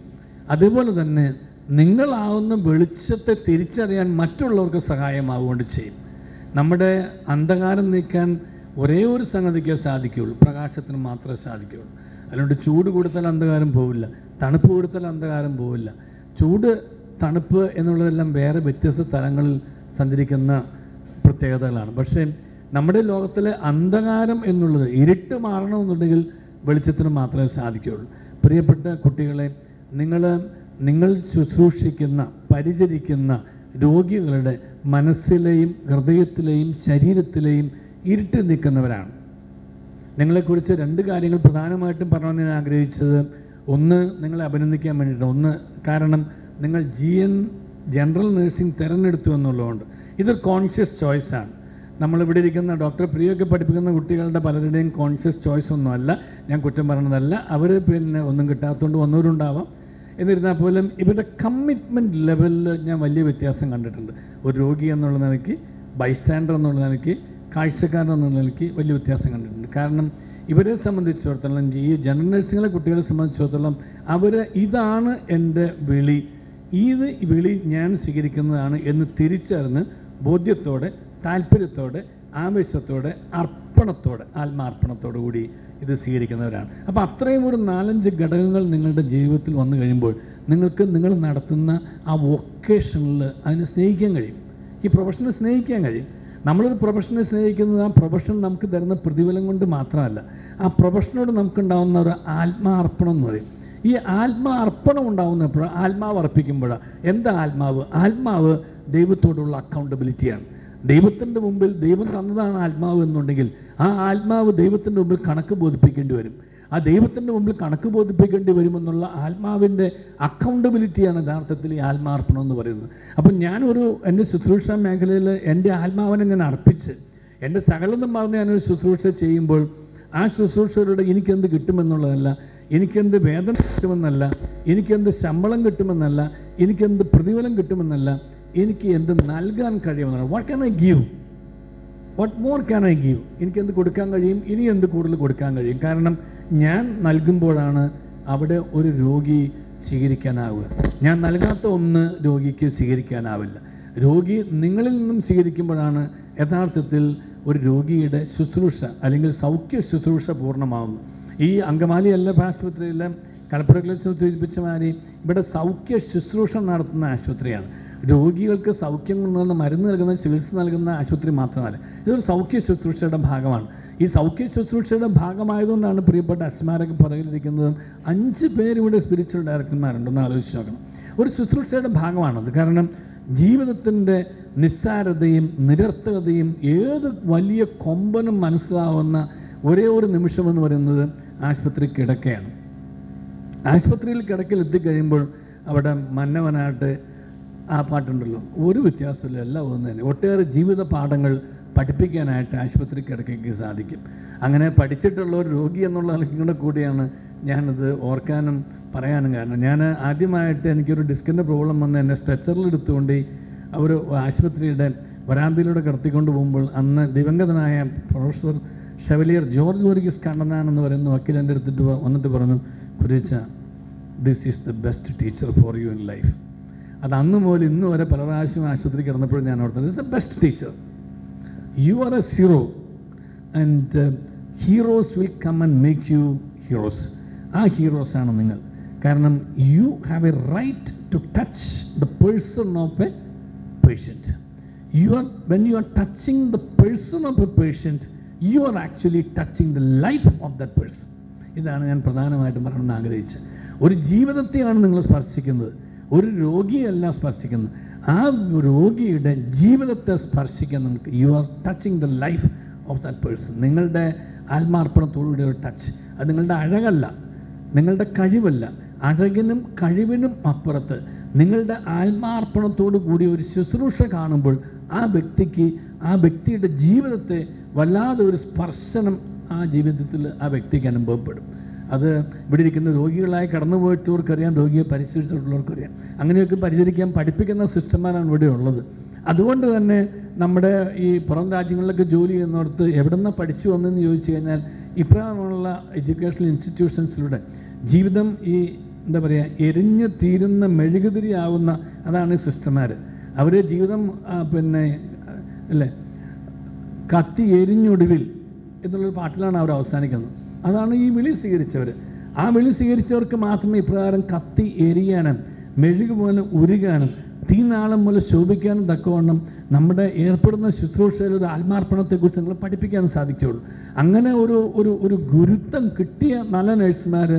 അതുപോലെ തന്നെ നിങ്ങളാവുന്ന വെളിച്ചത്തെ തിരിച്ചറിയാൻ മറ്റുള്ളവർക്ക് സഹായമാവുകൊണ്ട് ചെയ്യും. നമ്മുടെ അന്ധകാരം നീക്കാൻ ഒരേ ഒരു സംഗതിക്കേ സാധിക്കുകയുള്ളൂ. പ്രകാശത്തിന് മാത്രമേ സാധിക്കുകയുള്ളൂ. അതുകൊണ്ട് ചൂട് കൊടുത്താൽ അന്ധകാരം പോവില്ല. തണുപ്പ് കൊടുത്താൽ അന്ധകാരം പോവില്ല. ചൂട് തണുപ്പ് എന്നുള്ളതെല്ലാം വേറെ വ്യത്യസ്ത തലങ്ങളിൽ സഞ്ചരിക്കുന്ന പ്രത്യേകതകളാണ്. പക്ഷേ നമ്മുടെ ലോകത്തിലെ അന്ധകാരം എന്നുള്ളത് ഇരുട്ട് മാറണമെന്നുണ്ടെങ്കിൽ വെളിച്ചത്തിന് മാത്രമേ സാധിക്കുകയുള്ളൂ. പ്രിയപ്പെട്ട കുട്ടികളെ നിങ്ങൾ നിങ്ങൾ ശുശ്രൂഷിക്കുന്ന പരിചരിക്കുന്ന രോഗികളുടെ മനസ്സിലെയും ഹൃദയത്തിലെയും ശരീരത്തിലെയും ഇരുട്ട് നിൽക്കുന്നവരാണ്. നിങ്ങളെക്കുറിച്ച് രണ്ട് കാര്യങ്ങൾ പ്രധാനമായിട്ടും പറയണമെന്ന് ഞാൻ ആഗ്രഹിച്ചത്. ഒന്ന് നിങ്ങളെ അഭിനന്ദിക്കാൻ വേണ്ടിയിട്ട് ഒന്ന് കാരണം നിങ്ങൾ ജി എൻ ജനറൽ നഴ്സിംഗ് തിരഞ്ഞെടുത്തു എന്നുള്ളതുകൊണ്ട്. ഇതൊരു കോൺഷ്യസ് ചോയ്സാണ് നമ്മളിവിടെ ഇരിക്കുന്ന ഡോക്ടർ പ്രിയൊക്കെ പഠിപ്പിക്കുന്ന കുട്ടികളുടെ പലരുടെയും കോൺഷ്യസ് ചോയ്സ് ഒന്നുമല്ല ഞാൻ കുറ്റം പറഞ്ഞതല്ല. അവർ പിന്നെ ഒന്നും കിട്ടാത്തതുകൊണ്ട് വന്നവരുണ്ടാവാം. എന്നിരുന്നാൽ പോലും ഇവരുടെ കമ്മിറ്റ്മെന്റ് ലെവലിൽ ഞാൻ വലിയ വ്യത്യാസം കണ്ടിട്ടുണ്ട്. ഒരു രോഗി എന്നുള്ള നിലയ്ക്ക് ബൈസ്റ്റാൻഡർ എന്നുള്ള നിലയ്ക്ക് കാഴ്ചക്കാരൻ എന്നുള്ള നിലയ്ക്ക് വലിയ വ്യത്യാസം കണ്ടിട്ടുണ്ട്. കാരണം ഇവരെ സംബന്ധിച്ചിടത്തോളം ഈ ജനറൽ നഴ്സിംഗിലെ കുട്ടികളെ സംബന്ധിച്ചിടത്തോളം അവർ ഇതാണ് എന്റെ വിളി. ഇത് വിളി ഞാൻ സ്വീകരിക്കുന്നതാണ് എന്ന് തിരിച്ചറിഞ്ഞ് ബോധ്യത്തോടെ താല്പര്യത്തോടെ ആവേശത്തോടെ അർപ്പണത്തോടെ ആത്മാർപ്പണത്തോടു കൂടി ഇത് സ്വീകരിക്കുന്നവരാണ്. അപ്പോൾ അത്രയും ഒരു നാലഞ്ച് ഘടകങ്ങൾ നിങ്ങളുടെ ജീവിതത്തിൽ വന്നു കഴിയുമ്പോൾ നിങ്ങൾക്ക് നിങ്ങൾ നടത്തുന്ന ആ വൊക്കേഷനിൽ അതിനെ സ്നേഹിക്കാൻ കഴിയും. ഈ പ്രൊഫഷനെ സ്നേഹിക്കാൻ കഴിയും. നമ്മളൊരു പ്രൊഫഷനെ സ്നേഹിക്കുന്നത് ആ പ്രൊഫഷൻ നമുക്ക് തരുന്ന പ്രതിഫലം കൊണ്ട് മാത്രമല്ല ആ പ്രൊഫഷനോട് നമുക്കുണ്ടാവുന്ന ഒരു ആത്മാർപ്പണം എന്ന് പറയും. ഈ ആത്മാർപ്പണം ഉണ്ടാവുന്നപ്പോഴാണ് ആത്മാവ് അർപ്പിക്കുമ്പോഴാണ് എന്താ ആത്മാവ്? ആത്മാവ് ദൈവത്തോടുള്ള അക്കൗണ്ടബിലിറ്റിയാണ് ദൈവത്തിന്റെ മുമ്പിൽ ദൈവം തന്നതാണ് ആത്മാവ് എന്നുണ്ടെങ്കിൽ ആ ആത്മാവ് ദൈവത്തിന്റെ മുമ്പിൽ കണക്ക് ബോധിപ്പിക്കേണ്ടി വരും. ആ ദൈവത്തിന്റെ മുമ്പിൽ കണക്ക് ബോധിപ്പിക്കേണ്ടി വരുമെന്നുള്ള ആത്മാവിന്റെ അക്കൗണ്ടബിലിറ്റിയാണ് യഥാർത്ഥത്തിൽ ഈ ആത്മാർപ്പണം എന്ന് പറയുന്നത്. അപ്പം ഞാനൊരു എന്റെ ശുശ്രൂഷ മേഖലയിൽ എന്റെ ആത്മാവിനെ ഞാൻ അർപ്പിച്ച് എന്റെ സകലതും മറന്ന് ഞാനൊരു ശുശ്രൂഷ ചെയ്യുമ്പോൾ ആ ശുശ്രൂഷയുടെ എനിക്കെന്ത് കിട്ടുമെന്നുള്ളതല്ല എനിക്കെന്ത് വേദന കിട്ടുമെന്നല്ല എനിക്കെന്ത് ശമ്പളം കിട്ടുമെന്നല്ല എനിക്കെന്ത് പ്രതിഫലം കിട്ടുമെന്നല്ല എനിക്ക് എന്ത് നൽകാൻ കഴിയുമെന്നാണ് what can I give what more can I give എനിക്ക് എന്ത് കൊടുക്കാൻ കഴിയും? ഇനി എന്ത് കൂടുതൽ കൊടുക്കാൻ കഴിയും? കാരണം ഞാൻ നൽകുമ്പോഴാണ് അവിടെ ഒരു രോഗി സ്വീകരിക്കാനാവുക. ഞാൻ നൽകാത്ത ഒന്ന് രോഗിക്ക് സ്വീകരിക്കാനാവില്ല. രോഗി നിങ്ങളിൽ നിന്നും സ്വീകരിക്കുമ്പോഴാണ് യഥാർത്ഥത്തിൽ ഒരു രോഗിയുടെ ശുശ്രൂഷ അല്ലെങ്കിൽ സൗഖ്യ ശുശ്രൂഷ പൂർണമാവുന്നു ഈ അങ്കമാലി എല്ലാ ആശുപത്രിയിലെ കലപ്പുറ സൂചിപ്പിച്ച മാതിരി ഇവിടെ സൗഖ്യ ശുശ്രൂഷ നടത്തുന്ന ആശുപത്രിയാണ്. രോഗികൾക്ക് സൗഖ്യം കൊണ്ടുവന്ന മരുന്ന് നൽകുന്ന ചികിത്സ നൽകുന്ന ആശുപത്രി മാത്രമല്ല. ഇതൊരു സൗഖ്യ ശുശ്രൂഷയുടെ ഭാഗമാണ്. ഈ സൗഖ്യ ശുശ്രൂഷയുടെ ഭാഗമായതുകൊണ്ടാണ് പ്രിയപ്പെട്ട അസ്മാരൊക്കെ പുറകിലിരിക്കുന്നതും അഞ്ച് പേര് ഇവിടെ സ്പിരിച്വൽ ഡയറക്ടർമാരുണ്ട് ഒന്ന് ആലോചിച്ച് നോക്കണം. ഒരു ശുശ്രൂഷയുടെ ഭാഗമാണത്. കാരണം ജീവിതത്തിന്റെ നിസ്സാരതയും നിരർത്ഥകതയും ഏത് വലിയ കൊമ്പനും മനസ്സിലാവുന്ന ഒരേ ഒരു നിമിഷമെന്ന് പറയുന്നത് ആശുപത്രി കിടക്കയാണ്. ആശുപത്രിയിൽ കിടക്കയിൽ എത്തിക്കഴിയുമ്പോൾ അവിടെ മന്നവനായിട്ട് ആ പാട്ടുണ്ടല്ലോ. ഒരു വ്യത്യാസമില്ല. എല്ലാം ഒന്ന് തന്നെ. ഒട്ടേറെ ജീവിത പാഠങ്ങൾ പഠിപ്പിക്കാനായിട്ട് ആശുപത്രി കിടക്കയ്ക്ക് സാധിക്കും. അങ്ങനെ പഠിച്ചിട്ടുള്ള ഒരു രോഗി എന്നുള്ള നിങ്ങളുടെ കൂടിയാണ് ഞാനത് ഓർക്കാനും പറയാനും കാരണം. ഞാൻ ആദ്യമായിട്ട് എനിക്കൊരു ഡിസ്കിന്റെ പ്രോബ്ലം വന്ന് എന്നെ സ്ട്രെച്ചറിൽ എടുത്തുകൊണ്ട് അവർ ആശുപത്രിയുടെ വരാന്തയിലൂടെ കടത്തിക്കൊണ്ട് പോകുമ്പോൾ അന്ന് ദിവംഗതനായ പ്രൊഫസർ ഷെവലിയർ ജോർജ് വർഗീസ് കണ്ണനാൻ എന്ന് പറയുന്ന വക്കീൽ എന്റെ അടുത്തിട്ട് വന്നിട്ട് പറഞ്ഞു കുരിച്ച this is the best teacher for you in life അത് അന്ന് മുതൽ ഇന്ന് വരെ പല പ്രാവശ്യം ആശുപത്രി കിടന്നപ്പോഴും ഞാൻ ഓർത്തത് is the best teacher you are a zero and heroes will come and make you heroes ആ ഹീറോസ് ആണ് നിങ്ങൾ. കാരണം you have a right to touch the person of a patient you are when you are touching the person of a patient you are actually touching the life of that person ഇതാണ് ഞാൻ പ്രധാനമായിട്ടും പറയണമെന്ന് ആഗ്രഹിച്ചത്. ഒരു ജീവിതത്തെയാണ് നിങ്ങൾ സ്പർശിക്കുന്നത്. ഒരു രോഗിയല്ല സ്പർശിക്കുന്നത്. ആ രോഗിയുടെ ജീവിതത്തെ സ്പർശിക്കാൻ നമുക്ക് you are touching the life of that person നിങ്ങളുടെ ആത്മാർപ്പണത്തോടുകൂടി ഒരു ടച്ച് അത് നിങ്ങളുടെ അഴകല്ല നിങ്ങളുടെ കഴിവല്ല. അഴകിനും കഴിവിനും അപ്പുറത്ത് നിങ്ങളുടെ ആത്മാർപ്പണത്തോടു കൂടി ഒരു ശുശ്രൂഷ കാണുമ്പോൾ ആ വ്യക്തിക്ക് ആ വ്യക്തിയുടെ ജീവിതത്തെ വല്ലാതെ ഒരു സ്പർശനം ആ ജീവിതത്തിൽ ആ വ്യക്തിക്ക് അനുഭവപ്പെടും. അത് ഇവിടെ ഇരിക്കുന്ന രോഗികളായി കടന്നുപോയിട്ടുള്ളവർക്കറിയാം രോഗിയെ പരിശീലിച്ചിട്ടുള്ളവർക്കറിയാം. അങ്ങനെയൊക്കെ പരിചരിക്കാൻ പഠിപ്പിക്കുന്ന സിസ്റ്റർമാരാണ് ഇവിടെ ഉള്ളത്. അതുകൊണ്ട് തന്നെ നമ്മുടെ ഈ പുറം രാജ്യങ്ങളിലൊക്കെ ജോലി ചെയ്യുന്നവർക്ക് എവിടെ നിന്ന് പഠിച്ചു വന്നെന്ന് ചോദിച്ചു കഴിഞ്ഞാൽ ഇപ്രകാരമുള്ള എഡ്യൂക്കേഷണൽ ഇൻസ്റ്റിറ്റ്യൂഷൻസിലൂടെ ജീവിതം ഈ എന്താ പറയുക എരിഞ്ഞ് തീരുന്ന മെഴുകുതിരിയാവുന്ന അതാണ് ഈ സിസ്റ്റർമാർ. അവർ ജീവിതം പിന്നെ അല്ലേ കത്തി എരിഞ്ഞൊടുവിൽ എന്നുള്ളൊരു പാട്ടിലാണ് അവർ അവസാനിക്കുന്നത്. അതാണ് ഈ വിളി സ്വീകരിച്ചവർ ആ വിളി സ്വീകരിച്ചവർക്ക് മാത്രമേ ഇപ്രകാരം കത്തി എരിയാനും മെഴുകു പോലെ ഉരുകാനും തീനാളം പോലെ ശോഭിക്കാനും തക്കവണ്ണം നമ്മുടെ ഏർപ്പെടുന്ന ശുശ്രൂഷയിൽ ഒരു ആത്മാർപ്പണത്തെക്കുറിച്ച് നിങ്ങൾ പഠിപ്പിക്കാനും സാധിക്കുകയുള്ളൂ. അങ്ങനെ ഒരു ഒരു ഒരു ഗുരുത്വം കിട്ടിയ നല്ല നഴ്സുമാർ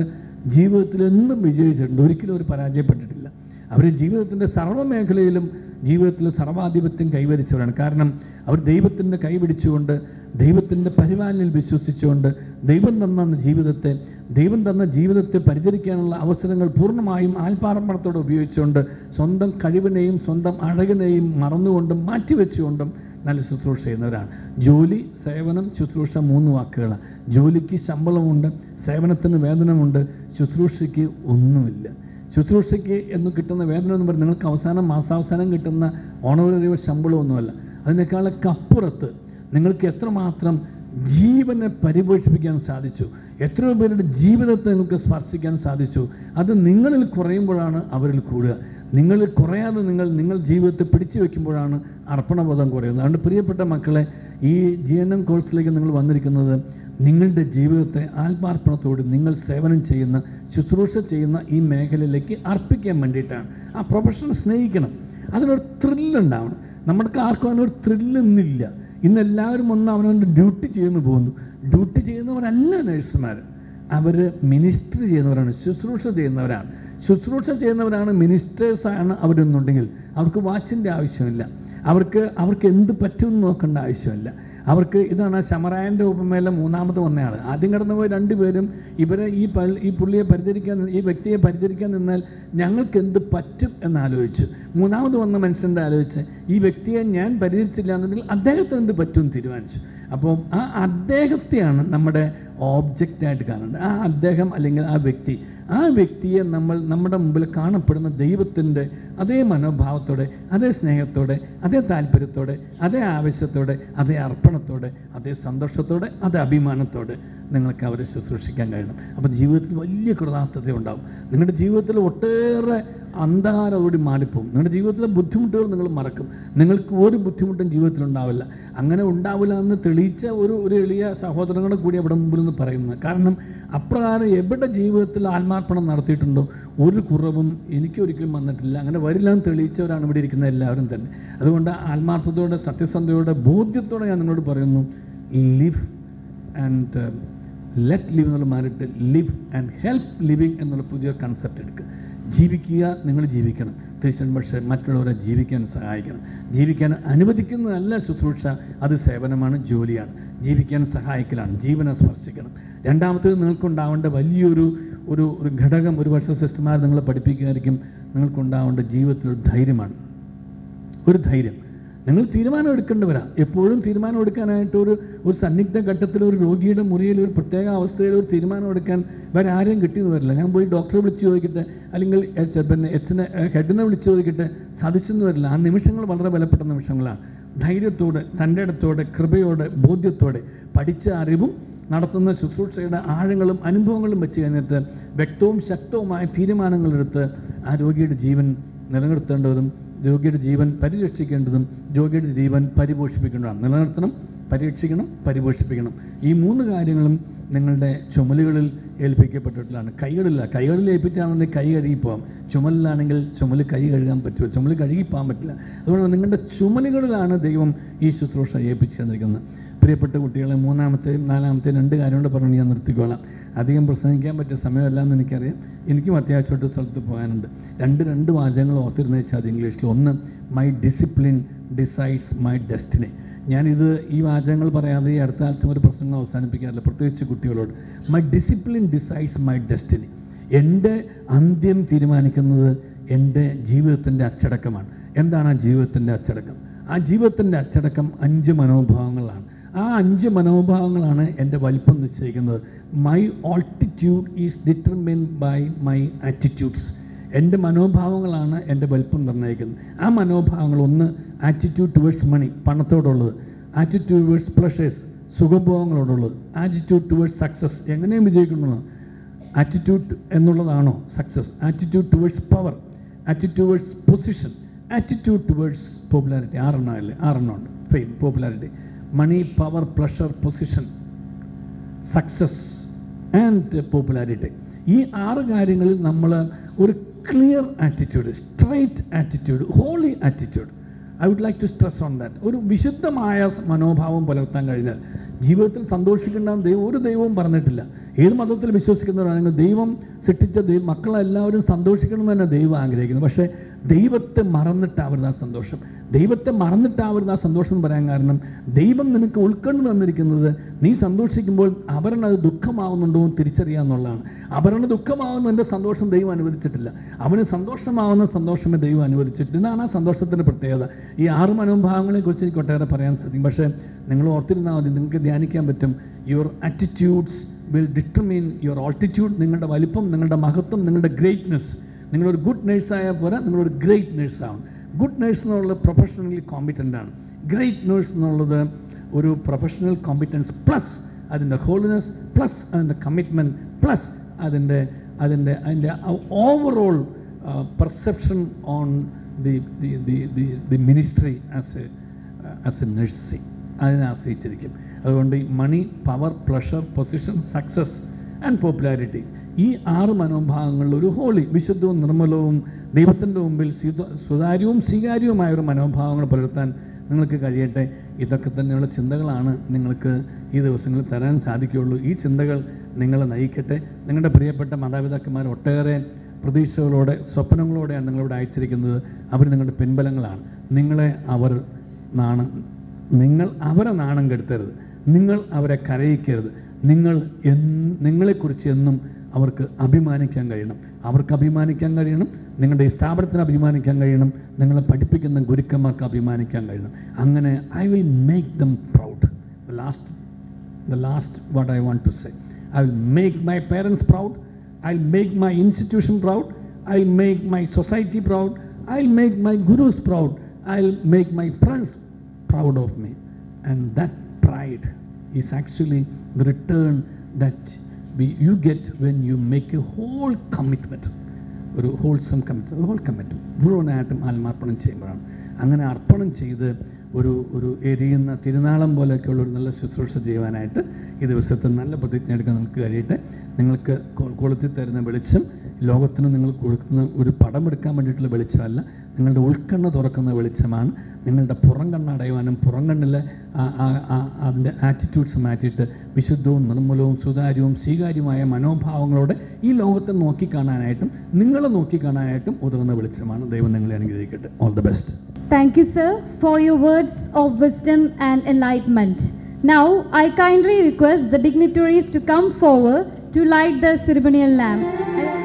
ജീവിതത്തിൽ എന്നും വിജയിച്ചിട്ടുണ്ട്. ഒരിക്കലും അവർ പരാജയപ്പെട്ടിട്ടില്ല. അവർ ജീവിതത്തിന്റെ സർവമേഖലയിലും ജീവിതത്തിൽ സർവാധിപത്യം കൈവരിച്ചവരാണ്. കാരണം അവർ ദൈവത്തിന്റെ കൈപിടിച്ചുകൊണ്ട് ദൈവത്തിന്റെ പരിപാലനയിൽ വിശ്വസിച്ചുകൊണ്ട് ദൈവം തന്ന ജീവിതത്തെ ദൈവം തന്ന ജീവിതത്തെ പരിചരിക്കാനുള്ള അവസരങ്ങൾ പൂർണമായും ആൽപ്പാർപ്പണത്തോടെ ഉപയോഗിച്ചുകൊണ്ട് സ്വന്തം കഴിവിനെയും സ്വന്തം അഴകിനെയും മറന്നുകൊണ്ടും മാറ്റിവെച്ചുകൊണ്ടും നല്ല ശുശ്രൂഷ ചെയ്യുന്നവരാണ്. ജോലി സേവനം ശുശ്രൂഷ മൂന്ന് വാക്കുകളാണ്. ജോലിക്ക് ശമ്പളമുണ്ട് സേവനത്തിന് വേതനമുണ്ട് ശുശ്രൂഷയ്ക്ക് ഒന്നുമില്ല. ശുശ്രൂഷയ്ക്ക് എന്ന് കിട്ടുന്ന വേതനം എന്ന് പറഞ്ഞാൽ നിങ്ങൾക്ക് അവസാനം മാസാവസാനം കിട്ടുന്ന ഓണററിയോ ശമ്പളമൊന്നുമല്ല. അതിനേക്കാളൊക്കെ അപ്പുറത്ത് നിങ്ങൾക്ക് എത്രമാത്രം ജീവനെ പരിപോഷിപ്പിക്കാൻ സാധിച്ചു? എത്രയോ പേരുടെ ജീവിതത്തെ നിങ്ങൾക്ക് സ്പർശിക്കാൻ സാധിച്ചു? അത് നിങ്ങളിൽ കുറയുമ്പോഴാണ് അവരിൽ കൂടുക. നിങ്ങളിൽ കുറയാതെ നിങ്ങൾ നിങ്ങൾ ജീവിതത്തെ പിടിച്ചു വെക്കുമ്പോഴാണ് അർപ്പണബോധം കുറയുന്നത്. അതുകൊണ്ട് പ്രിയപ്പെട്ട മക്കളെ ഈ ജി എൻ എം കോഴ്സിലേക്ക് നിങ്ങൾ വന്നിരിക്കുന്നത് നിങ്ങളുടെ ജീവിതത്തെ ആത്മാർപ്പണത്തോട് നിങ്ങൾ സേവനം ചെയ്യുന്ന ശുശ്രൂഷ ചെയ്യുന്ന ഈ മേഖലയിലേക്ക് അർപ്പിക്കാൻ വേണ്ടിയിട്ടാണ്. ആ പ്രൊഫഷൻ സ്നേഹിക്കണം. അതിനൊരു ത്രില്ലുണ്ടാവണം നമ്മൾക്ക് ആർക്കും അതിനൊരു ത്രില്ലൊന്നുമില്ല ഇന്ന് എല്ലാവരും ഒന്ന് അവനവന്റെ ഡ്യൂട്ടി ചെയ്യുന്നു പോകുന്നു. ഡ്യൂട്ടി ചെയ്യുന്നവരല്ല നഴ്സുമാർ. അവർ മിനിസ്റ്റർ ചെയ്യുന്നവരാണ് ശുശ്രൂഷ ചെയ്യുന്നവരാണ്. ശുശ്രൂഷ ചെയ്യുന്നവരാണ് മിനിസ്റ്റേഴ്സാണ് അവരെന്നുണ്ടെങ്കിൽ അവർക്ക് വാച്ചിന്റെ ആവശ്യമില്ല. അവർക്ക് അവർക്ക് എന്ത് പറ്റുമെന്ന് നോക്കേണ്ട ആവശ്യമില്ല. അവർക്ക് ഇതാണ് ശമറായന്റെ ഉപമയിലെ മൂന്നാമത് വന്നയാൾ ആദ്യം കടന്നു പോയ രണ്ടുപേരും ഇവരെ ഈ ഈ പുള്ളിയെ പരിചരിക്കാൻ ഈ വ്യക്തിയെ പരിചരിക്കാൻ നിന്നാൽ ഞങ്ങൾക്ക് എന്ത് പറ്റും എന്നാലോചിച്ച്. മൂന്നാമത് വന്ന മനുഷ്യന്റെ ആലോചിച്ച്? ഈ വ്യക്തിയെ ഞാൻ പരിചരിച്ചില്ല എന്നുണ്ടെങ്കിൽ അദ്ദേഹത്തിന് എന്ത് പറ്റും തീരുമാനിച്ചു. അപ്പോൾ ആ അദ്ദേഹത്തെയാണ് നമ്മുടെ ഓബ്ജക്റ്റായിട്ട് കാണേണ്ടത്. ആ അദ്ദേഹം അല്ലെങ്കിൽ ആ വ്യക്തി ആ വ്യക്തിയെ നമ്മൾ നമ്മുടെ മുമ്പിൽ കാണപ്പെടുന്ന ദൈവത്തിന്റെ അതേ മനോഭാവത്തോടെ അതേ സ്നേഹത്തോടെ അതേ താല്പര്യത്തോടെ അതേ ആവശ്യത്തോടെ അതേ അർപ്പണത്തോടെ അതേ സന്തോഷത്തോടെ അതേ അഭിമാനത്തോടെ നിങ്ങൾക്ക് അവരെ ശുശ്രൂഷിക്കാൻ കഴിയണം. അപ്പം ജീവിതത്തിൽ വലിയ കൃതാർത്ഥത ഉണ്ടാവും. നിങ്ങളുടെ ജീവിതത്തിൽ ഒട്ടേറെ അന്ധകാരത്തോടി മാറിപ്പോവും നിങ്ങളുടെ ജീവിതത്തിലെ ബുദ്ധിമുട്ടുകൾ നിങ്ങൾ മറക്കും. നിങ്ങൾക്ക് ഒരു ബുദ്ധിമുട്ടും ജീവിതത്തിൽ ഉണ്ടാവില്ല. അങ്ങനെ ഉണ്ടാവില്ല എന്ന് തെളിയിച്ച ഒരു ഒരു എളിയ സഹോദരങ്ങളെ കൂടി അവിടെ മുമ്പിൽ നിന്ന് പറയുന്നത് കാരണം അപ്രകാരം എവിടെ ജീവിതത്തിൽ ആത്മാർപ്പണം നടത്തിയിട്ടുണ്ടോ ഒരു കുറവും എനിക്കൊരിക്കലും വന്നിട്ടില്ല. അങ്ങനെ വരില്ല എന്ന് തെളിയിച്ചവരാണ് ഇവിടെ ഇരിക്കുന്ന എല്ലാവരും തന്നെ. അതുകൊണ്ട് ആത്മാർത്ഥതയോടെ സത്യസന്ധതയോടെ ബോധ്യത്തോടെ ഞാൻ നിങ്ങളോട് പറയുന്നു ലിവ് ആൻഡ് ലെറ്റ് ലിവ് എന്നുള്ള മാറിയിട്ട് ലിവ് ആൻഡ് ഹെൽപ്പ് ലിവിങ് എന്നുള്ള പുതിയ കൺസെപ്റ്റ് എടുക്കുക ജീവിക്കുക നിങ്ങൾ ജീവിക്കണം. തീർച്ചയായും പക്ഷേ മറ്റുള്ളവരെ ജീവിക്കാൻ സഹായിക്കണം. ജീവിക്കാൻ അനുവദിക്കുന്നതല്ല ശുശ്രൂഷ അത് സേവനമാണ് ജോലിയാണ്. ജീവിക്കാൻ സഹായിക്കലാണ് ജീവനെ സ്പർശിക്കണം. രണ്ടാമത്തേത് നിങ്ങൾക്കുണ്ടാവേണ്ട വലിയൊരു ഒരു ഒരു ഘടകം ഒരു വർഷ സിസ്റ്റർമാർ നിങ്ങളെ പഠിപ്പിക്കുകയായിരിക്കും നിങ്ങൾക്കുണ്ടാവേണ്ട ജീവിതത്തിൽ ഒരു ധൈര്യമാണ്. ഒരു ധൈര്യം. നിങ്ങൾ തീരുമാനം എടുക്കേണ്ടവരാ. എപ്പോഴും തീരുമാനം എടുക്കാനായിട്ട് ഒരു ഒരു സന്നിഗ്ധ ഘട്ടത്തിൽ ഒരു രോഗിയുടെ മുറിയിൽ ഒരു പ്രത്യേക അവസ്ഥയിൽ ഒരു തീരുമാനം എടുക്കാൻ വേറെ ആരെയും കിട്ടിയെന്ന് വരില്ല. ഞാൻ പോയി ഡോക്ടറെ വിളിച്ച് ചോദിക്കട്ടെ അല്ലെങ്കിൽ എച്ച് പിന്നെ എച്ചിനെ ഹെഡിനെ വിളിച്ച് ചോദിക്കട്ടെ സാധിച്ചെന്ന് വരില്ല. ആ നിമിഷങ്ങൾ വളരെ വിലപ്പെട്ട നിമിഷങ്ങളാണ്. ധൈര്യത്തോടെ തന്റെ ഇടത്തോടെ കൃപയോടെ ബോധ്യത്തോടെ പഠിച്ച അറിവും നടത്തുന്ന ശുശ്രൂഷയുടെ ആഴങ്ങളും അനുഭവങ്ങളും വെച്ച് കഴിഞ്ഞിട്ട് വ്യക്തവും ശക്തവുമായ തീരുമാനങ്ങളെടുത്ത് ആ രോഗിയുടെ ജീവൻ നിലനിർത്തേണ്ടതും രോഗിയുടെ ജീവൻ പരിരക്ഷിക്കേണ്ടതും രോഗിയുടെ ജീവൻ പരിപോഷിപ്പിക്കേണ്ടതാണ് നിലനിർത്തണം പരീക്ഷിക്കണം പരിപോഷിപ്പിക്കണം. ഈ മൂന്ന് കാര്യങ്ങളും നിങ്ങളുടെ ചുമലുകളിൽ ഏൽപ്പിക്കപ്പെട്ടിട്ടുള്ളതാണ്. കൈകളില്ല. കൈകളിൽ ഏൽപ്പിച്ചാണെങ്കിൽ കൈ കഴുകിപ്പോകാം ചുമലിലാണെങ്കിൽ ചുമൽ കൈ കഴുകാൻ പറ്റുമോ? ചുമൽ കഴുകിപ്പോകാൻ പറ്റില്ല. അതുകൊണ്ട് നിങ്ങളുടെ ചുമലുകളിലാണ് ദൈവം ഈ ശുശ്രൂഷ ഏൽപ്പിച്ചു തന്നിരിക്കുന്നത്. പ്രിയപ്പെട്ട കുട്ടികളെ മൂന്നാമത്തെയും നാലാമത്തെയും രണ്ട് കാര്യം കൊണ്ട് പറഞ്ഞ് ഞാൻ നിർത്തിക്കോളാം. അധികം പ്രസംഗിക്കാൻ പറ്റിയ സമയമല്ല എന്ന് എനിക്കറിയാം. എനിക്കും അത്യാവശ്യമായിട്ട് സ്ഥലത്ത് പോകാനുണ്ട്. രണ്ട് രണ്ട് വാചകങ്ങൾ ഓർത്തിരുന്ന വെച്ചാൽ അത് ഇംഗ്ലീഷിൽ. ഒന്ന് my discipline decides my destiny ഞാനിത് ഈ വാചകങ്ങൾ പറയാതെ ഈ അടുത്ത കാലത്തും ഒരു പ്രസംഗം അവസാനിപ്പിക്കാറില്ല. പ്രത്യേകിച്ച് കുട്ടികളോട്. My discipline decides my destiny എന്റെ അന്ത്യം തീരുമാനിക്കുന്നത് എന്റെ ജീവിതത്തിന്റെ അച്ചടക്കമാണ്. എന്താണ് ആ ജീവിതത്തിന്റെ അച്ചടക്കം? ആ ജീവിതത്തിന്റെ അച്ചടക്കം അഞ്ച് മനോഭാവങ്ങളാണ്. ആ അഞ്ച് മനോഭാവങ്ങളാണ് എന്റെ വലിപ്പം നിശ്ചയിക്കുന്നത്. My altitude is determine by my attitudes എന്റെ മനോഭാവങ്ങളാണ് എന്റെ വലിപ്പം നിർണയിക്കുന്നത്. ആ മനോഭാവങ്ങൾ ഒന്ന് ആറ്റിറ്റ്യൂഡ് ടുവേഴ്സ് മണി പണത്തോടുള്ളത്. ആറ്റിറ്റ്യൂഡ് ടുവേഴ്സ് പ്ലഷേഴ്സ് സുഖഭോഗങ്ങളോടുള്ളത്. ആറ്റിറ്റ്യൂഡ് ടുവേഴ്സ് സക്സസ് എങ്ങനെയും വിജയിക്കുന്നുള്ളത് attitude എന്നുള്ളതാണോ success attitude towards power attitude towards position attitude towards popularity ആറെണ്ണം അല്ലേ? ആറെണ്ണം ഉണ്ട്. Fame popularity money power pleasure position success and popularity ഈ ആറ് കാര്യങ്ങളിൽ നമ്മൾ ഒരു clear attitude straight attitude holy attitude I would like to stress on that ഒരു വിശുദ്ധമായ മനോഭാവം പുലർത്താൻ കഴിഞ്ഞാൽ ജീവിതത്തിൽ സന്തോഷിക്കേണ്ട ദൈവം ഒരു ദൈവവും പറഞ്ഞിട്ടില്ല. ഏത് മതത്തിൽ വിശ്വസിക്കുന്നവരാണെങ്കിൽ ദൈവം സൃഷ്ടിച്ച ദൈവം മക്കളെല്ലാവരും സന്തോഷിക്കണം എന്ന് തന്നെ ദൈവം ആഗ്രഹിക്കുന്നു. പക്ഷേ ദൈവത്തെ മറന്നിട്ടാവരുത് ആ സന്തോഷം. ദൈവത്തെ മറന്നിട്ടാവരുത് ആ സന്തോഷം എന്ന് പറയാൻ കാരണം ദൈവം നിനക്ക് ഉൾക്കൊണ്ട് തന്നിരിക്കുന്നത് നീ സന്തോഷിക്കുമ്പോൾ അവരനത് ദുഃഖമാവുന്നുണ്ടോ എന്ന് തിരിച്ചറിയുക എന്നുള്ളതാണ്. അവരന് ദുഃഖമാവുന്ന എന്റെ സന്തോഷം ദൈവം അനുവദിച്ചിട്ടില്ല. അവന് സന്തോഷമാവുന്ന സന്തോഷമേ ദൈവം അനുവദിച്ചിട്ടില്ല. ഇതാണ് ആ സന്തോഷത്തിന്റെ പ്രത്യേകത. ഈ ആറ് മനോഭാവങ്ങളെ കുറിച്ച് എനിക്ക് ഒട്ടേറെ പറയാൻ സാധിക്കും. പക്ഷേ നിങ്ങൾ ഓർത്തിരുന്നാൽ മതി നിങ്ങൾക്ക് ധ്യാനിക്കാൻ പറ്റും. Your attitudes will determine your altitude നിങ്ങളുടെ വലിപ്പം നിങ്ങളുടെ മഹത്വം നിങ്ങളുടെ ഗ്രേറ്റ്നെസ് നിങ്ങളൊരു ഗുഡ് നേഴ്സായാൽ പോരാ നിങ്ങളൊരു ഗ്രേറ്റ് നേഴ്സാവും ഗുഡ് നേഴ്സ് എന്നുള്ളത് പ്രൊഫഷണലി കോമ്പിറ്റന്റ് ആണ്. ഗ്രേറ്റ് നേഴ്സ് എന്നുള്ളത് ഒരു പ്രൊഫഷണൽ കോമ്പിറ്റൻസ് പ്ലസ് അതിന്റെ ഹോളിനെസ് പ്ലസ് അതിന്റെ കമ്മിറ്റ്മെന്റ് പ്ലസ് അതിന്റെ അതിന്റെ അതിന്റെ overall perception on the the the the the ministry as a as a nursing അതിനെ ആശ്രയിച്ചിരിക്കും. അതുകൊണ്ട് money power pleasure position success and popularity ഈ ആറ് മനോഭാവങ്ങളിൽ ഒരു ഹോളി വിശുദ്ധവും നിർമ്മലവും ദൈവത്തിന്റെ മുമ്പിൽ സുതാര്യവും സ്വീകാര്യവുമായ ഒരു മനോഭാവങ്ങൾ പുലർത്താൻ നിങ്ങൾക്ക് കഴിയട്ടെ. ഇതൊക്കെ തന്നെയുള്ള ചിന്തകളാണ് നിങ്ങൾക്ക് ഈ ദിവസങ്ങളിൽ തരാൻ സാധിക്കുകയുള്ളൂ. ഈ ചിന്തകൾ നിങ്ങളെ നയിക്കട്ടെ. നിങ്ങളുടെ പ്രിയപ്പെട്ട മാതാപിതാക്കന്മാർ ഒട്ടേറെ പ്രതീക്ഷകളോടെ സ്വപ്നങ്ങളോടെയാണ് നിങ്ങളിവിടെ അയച്ചിരിക്കുന്നത്. അവർ നിങ്ങളുടെ പിൻബലങ്ങളാണ്. നിങ്ങളെ അവർ നാണം നിങ്ങൾ അവരെ നാണം കെടുത്തരുത്. നിങ്ങൾ അവരെ കരയിക്കരുത്. നിങ്ങൾ എന്ന് നിങ്ങളെക്കുറിച്ച് എന്നും അവർക്ക് അഭിമാനിക്കാൻ കഴിയണം അവർക്ക് അഭിമാനിക്കാൻ കഴിയണം നിങ്ങളുടെ ഈ സ്ഥാപനത്തിന് അഭിമാനിക്കാൻ കഴിയണം നിങ്ങളെ പഠിപ്പിക്കുന്ന ഗുരുക്കന്മാർക്ക് അഭിമാനിക്കാൻ കഴിയണം അങ്ങനെ I will make them proud last the last what I want to say. I will make my parents proud. I'll make my institution proud. I'll make my society proud. I'll make my gurus proud. I'll make my friends proud of me. And that pride is actually the return that we, you get when you make a whole commitment. ഒരു ഹോൾസം കമ്മിറ്റ് ഹോൾ കമ്മിറ്റ് മുഴുവനായിട്ടും ആത്മാർപ്പണം ചെയ്യുമ്പോഴാണ്. അങ്ങനെ അർപ്പണം ചെയ്ത് ഒരു ഒരു എരിയുന്ന തിരുനാളം പോലെയൊക്കെയുള്ള ഒരു നല്ല ശുശ്രൂഷ ചെയ്യുവാനായിട്ട് ഈ ദിവസത്തെ നല്ല പ്രതിജ്ഞ എടുക്കാൻ നിങ്ങൾക്ക് കഴിയട്ടെ. നിങ്ങൾക്ക് കൊളുത്തി തരുന്ന വെളിച്ചം ലോകത്തിന് നിങ്ങൾ കൊടുക്കുന്ന ഒരു പടം എടുക്കാൻ വേണ്ടിയിട്ടുള്ള വെളിച്ചമല്ല നിങ്ങളുടെ ഉൾക്കണ്ണ തുറക്കുന്ന വെളിച്ചമാണ്. നിങ്ങളുടെ പുറം കണ്ണടയുവാനും പുറം കണ്ണിലെ അതിന്റെ ആറ്റിറ്റ്യൂഡ്സ് മാറ്റിയിട്ട് വിശുദ്ധവും നിർമ്മലവും സുതാര്യവും സ്വീകാര്യമായ മനോഭാവങ്ങളോടെ ഈ ലോകത്തെ നോക്കിക്കാണാനായിട്ടും നിങ്ങളെ നോക്കിക്കാണാനായിട്ടും ഉതകുന്ന വെളിച്ചമാണ് ദൈവം നിങ്ങളെ അനുഗ്രഹിക്കട്ടെ. All the best thank you sir for your words of wisdom and enlightenment now I kindly request the dignitaries to come forward to light the ceremonial lamp.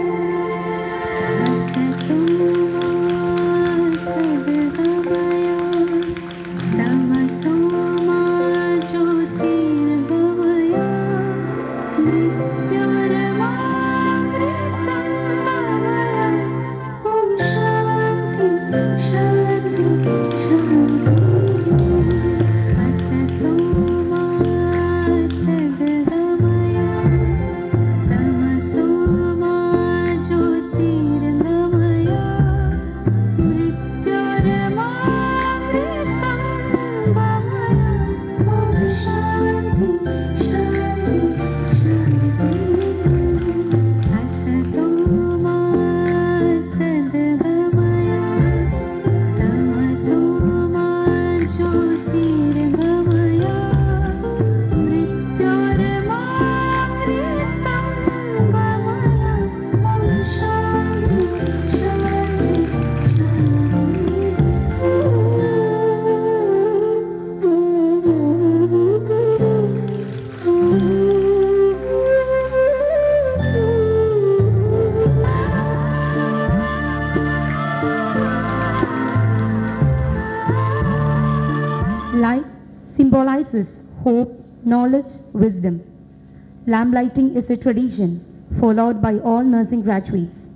Lamp lighting is a tradition followed by all nursing graduates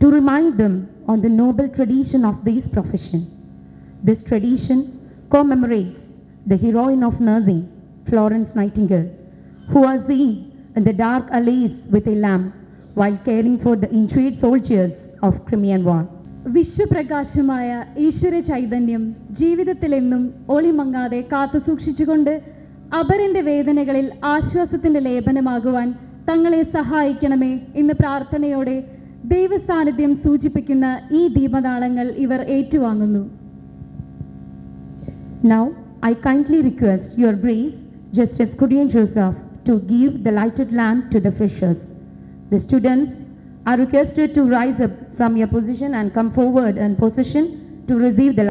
to remind them on the noble tradition of this profession. This tradition commemorates the heroine of nursing, Florence Nightingale, who was seen in the dark alleys with a lamp while caring for the injured soldiers of Crimean War. വിശ്വപ്രകാശമായ ഈശ്വര ചൈതന്യം ജീവിതത്തിലെന്നും ഒളിമങ്ങാതെ കാത്തു സൂക്ഷിച്ചുകൊണ്ട് അപരന്റെ വേദനകളിൽ ആശ്വാസത്തിന്റെ ലേപനമാകുവാൻ തങ്ങളെ സഹായിക്കണമേ എന്ന് പ്രാർത്ഥനയോടെ ദൈവസാന്നിധ്യം സൂചിപ്പിക്കുന്ന ഈ ദീപനാളങ്ങൾ ഇവർ ഏറ്റുവാങ്ങുന്നു. Now I kindly request your breeze justice Kurian Joseph to give the lighted lamp to the freshers the students are requested to rise up from your position and come forward and position to receive the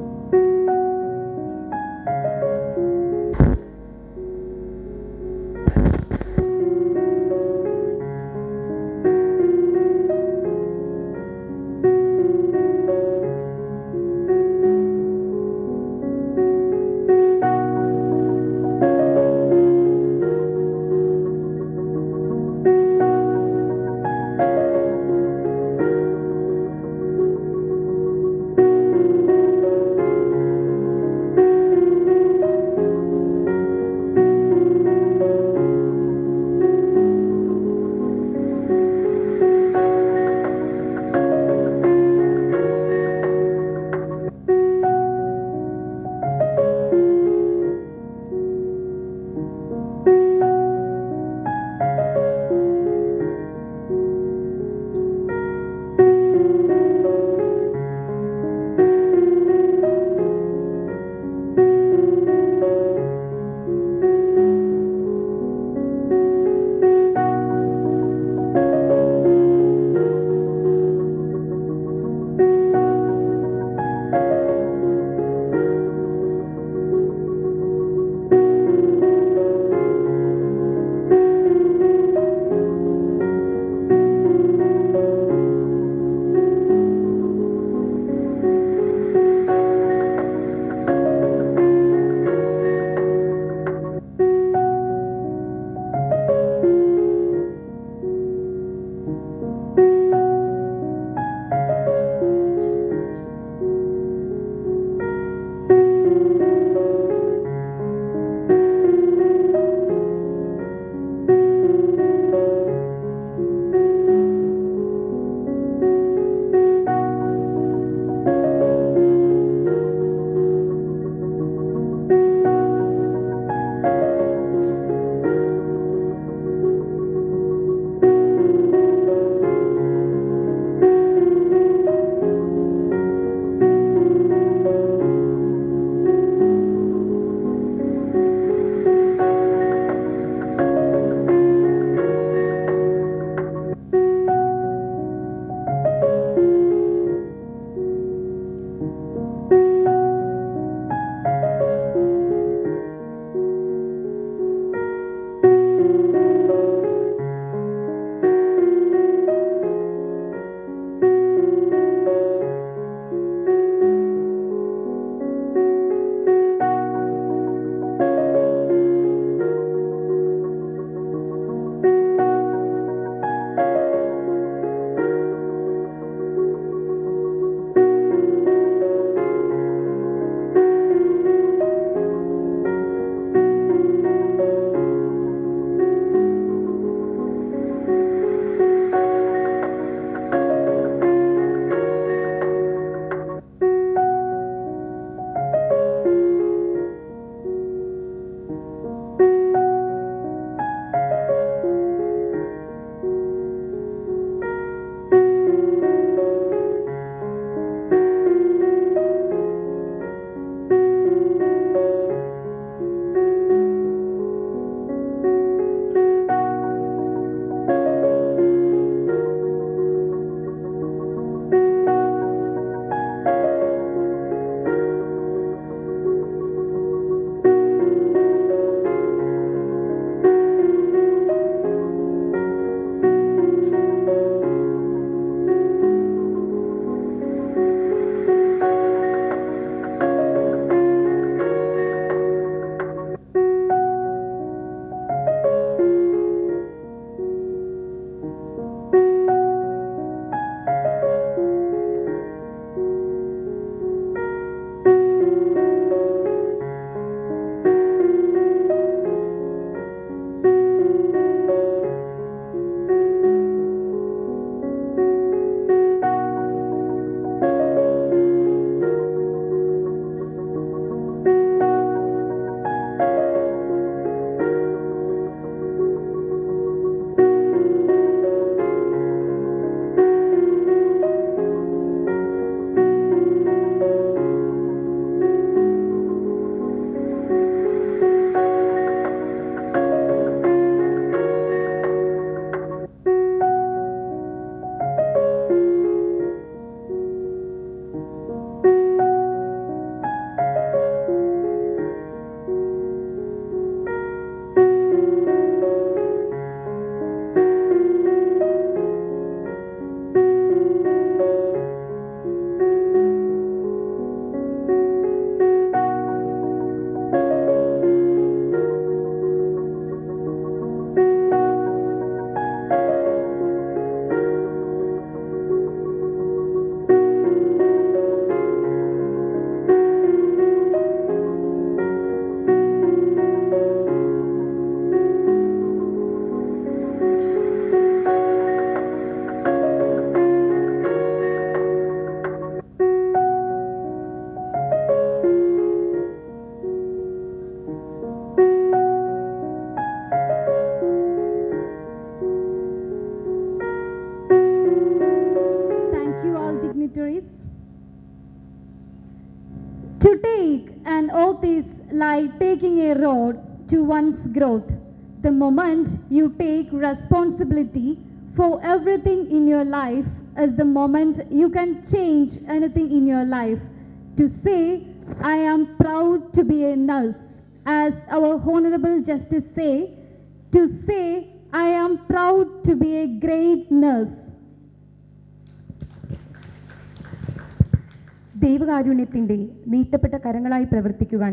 ദൈവകാരുണ്യത്തിന്റെ നീട്ടപ്പെട്ട കരങ്ങളായി പ്രവർത്തിക്കുവാൻ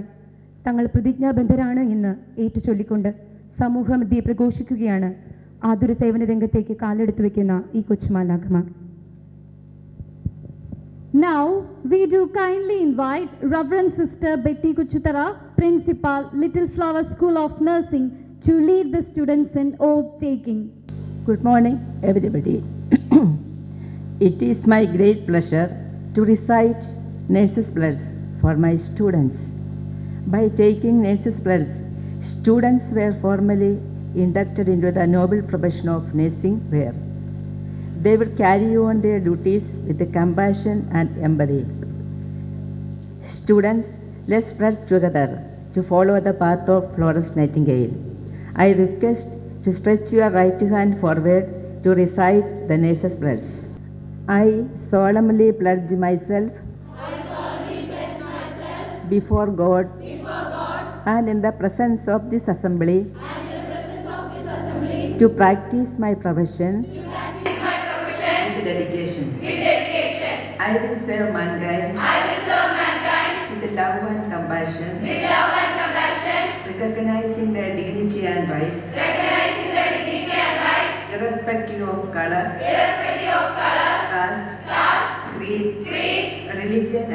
തങ്ങൾ പ്രതിജ്ഞാബദ്ധരാണ് എന്ന് ഏറ്റുചൊല്ലിക്കൊണ്ട് സമൂഹമധ്യെ പ്രഘോഷിക്കുകയാണ് ആതുര സേവന രംഗത്തേക്ക് കാലെടുത്തു വെക്കുന്ന ഈ കൊച്ചുമാലാഖമാർ Now, we do kindly invite Reverend Sister Betty Kuchutara, Principal, Little Flower School of Nursing, to lead the students in oath taking. Good morning, everybody. it is my great pleasure to recite Nurses' Bloods for my students. By taking Nurses' Bloods, students were formally inducted into the noble profession of nursing where they will carry on their duties with compassion and empathy. Students, let's spread together to follow the path of Florence Nightingale. I request to stretch your right hand forward to recite the nurse's pledge. I solemnly pledge myself, solemnly pledge myself before, God, before God and in the presence of this assembly, of this assembly to practice my profession, practice my profession with, dedication. with dedication. I will serve mankind. I will serve mankind with love and compassion. With love and compassion, recognizing their dignity and rights. Recognizing their dignity and rights, irrespective of color. Irrespective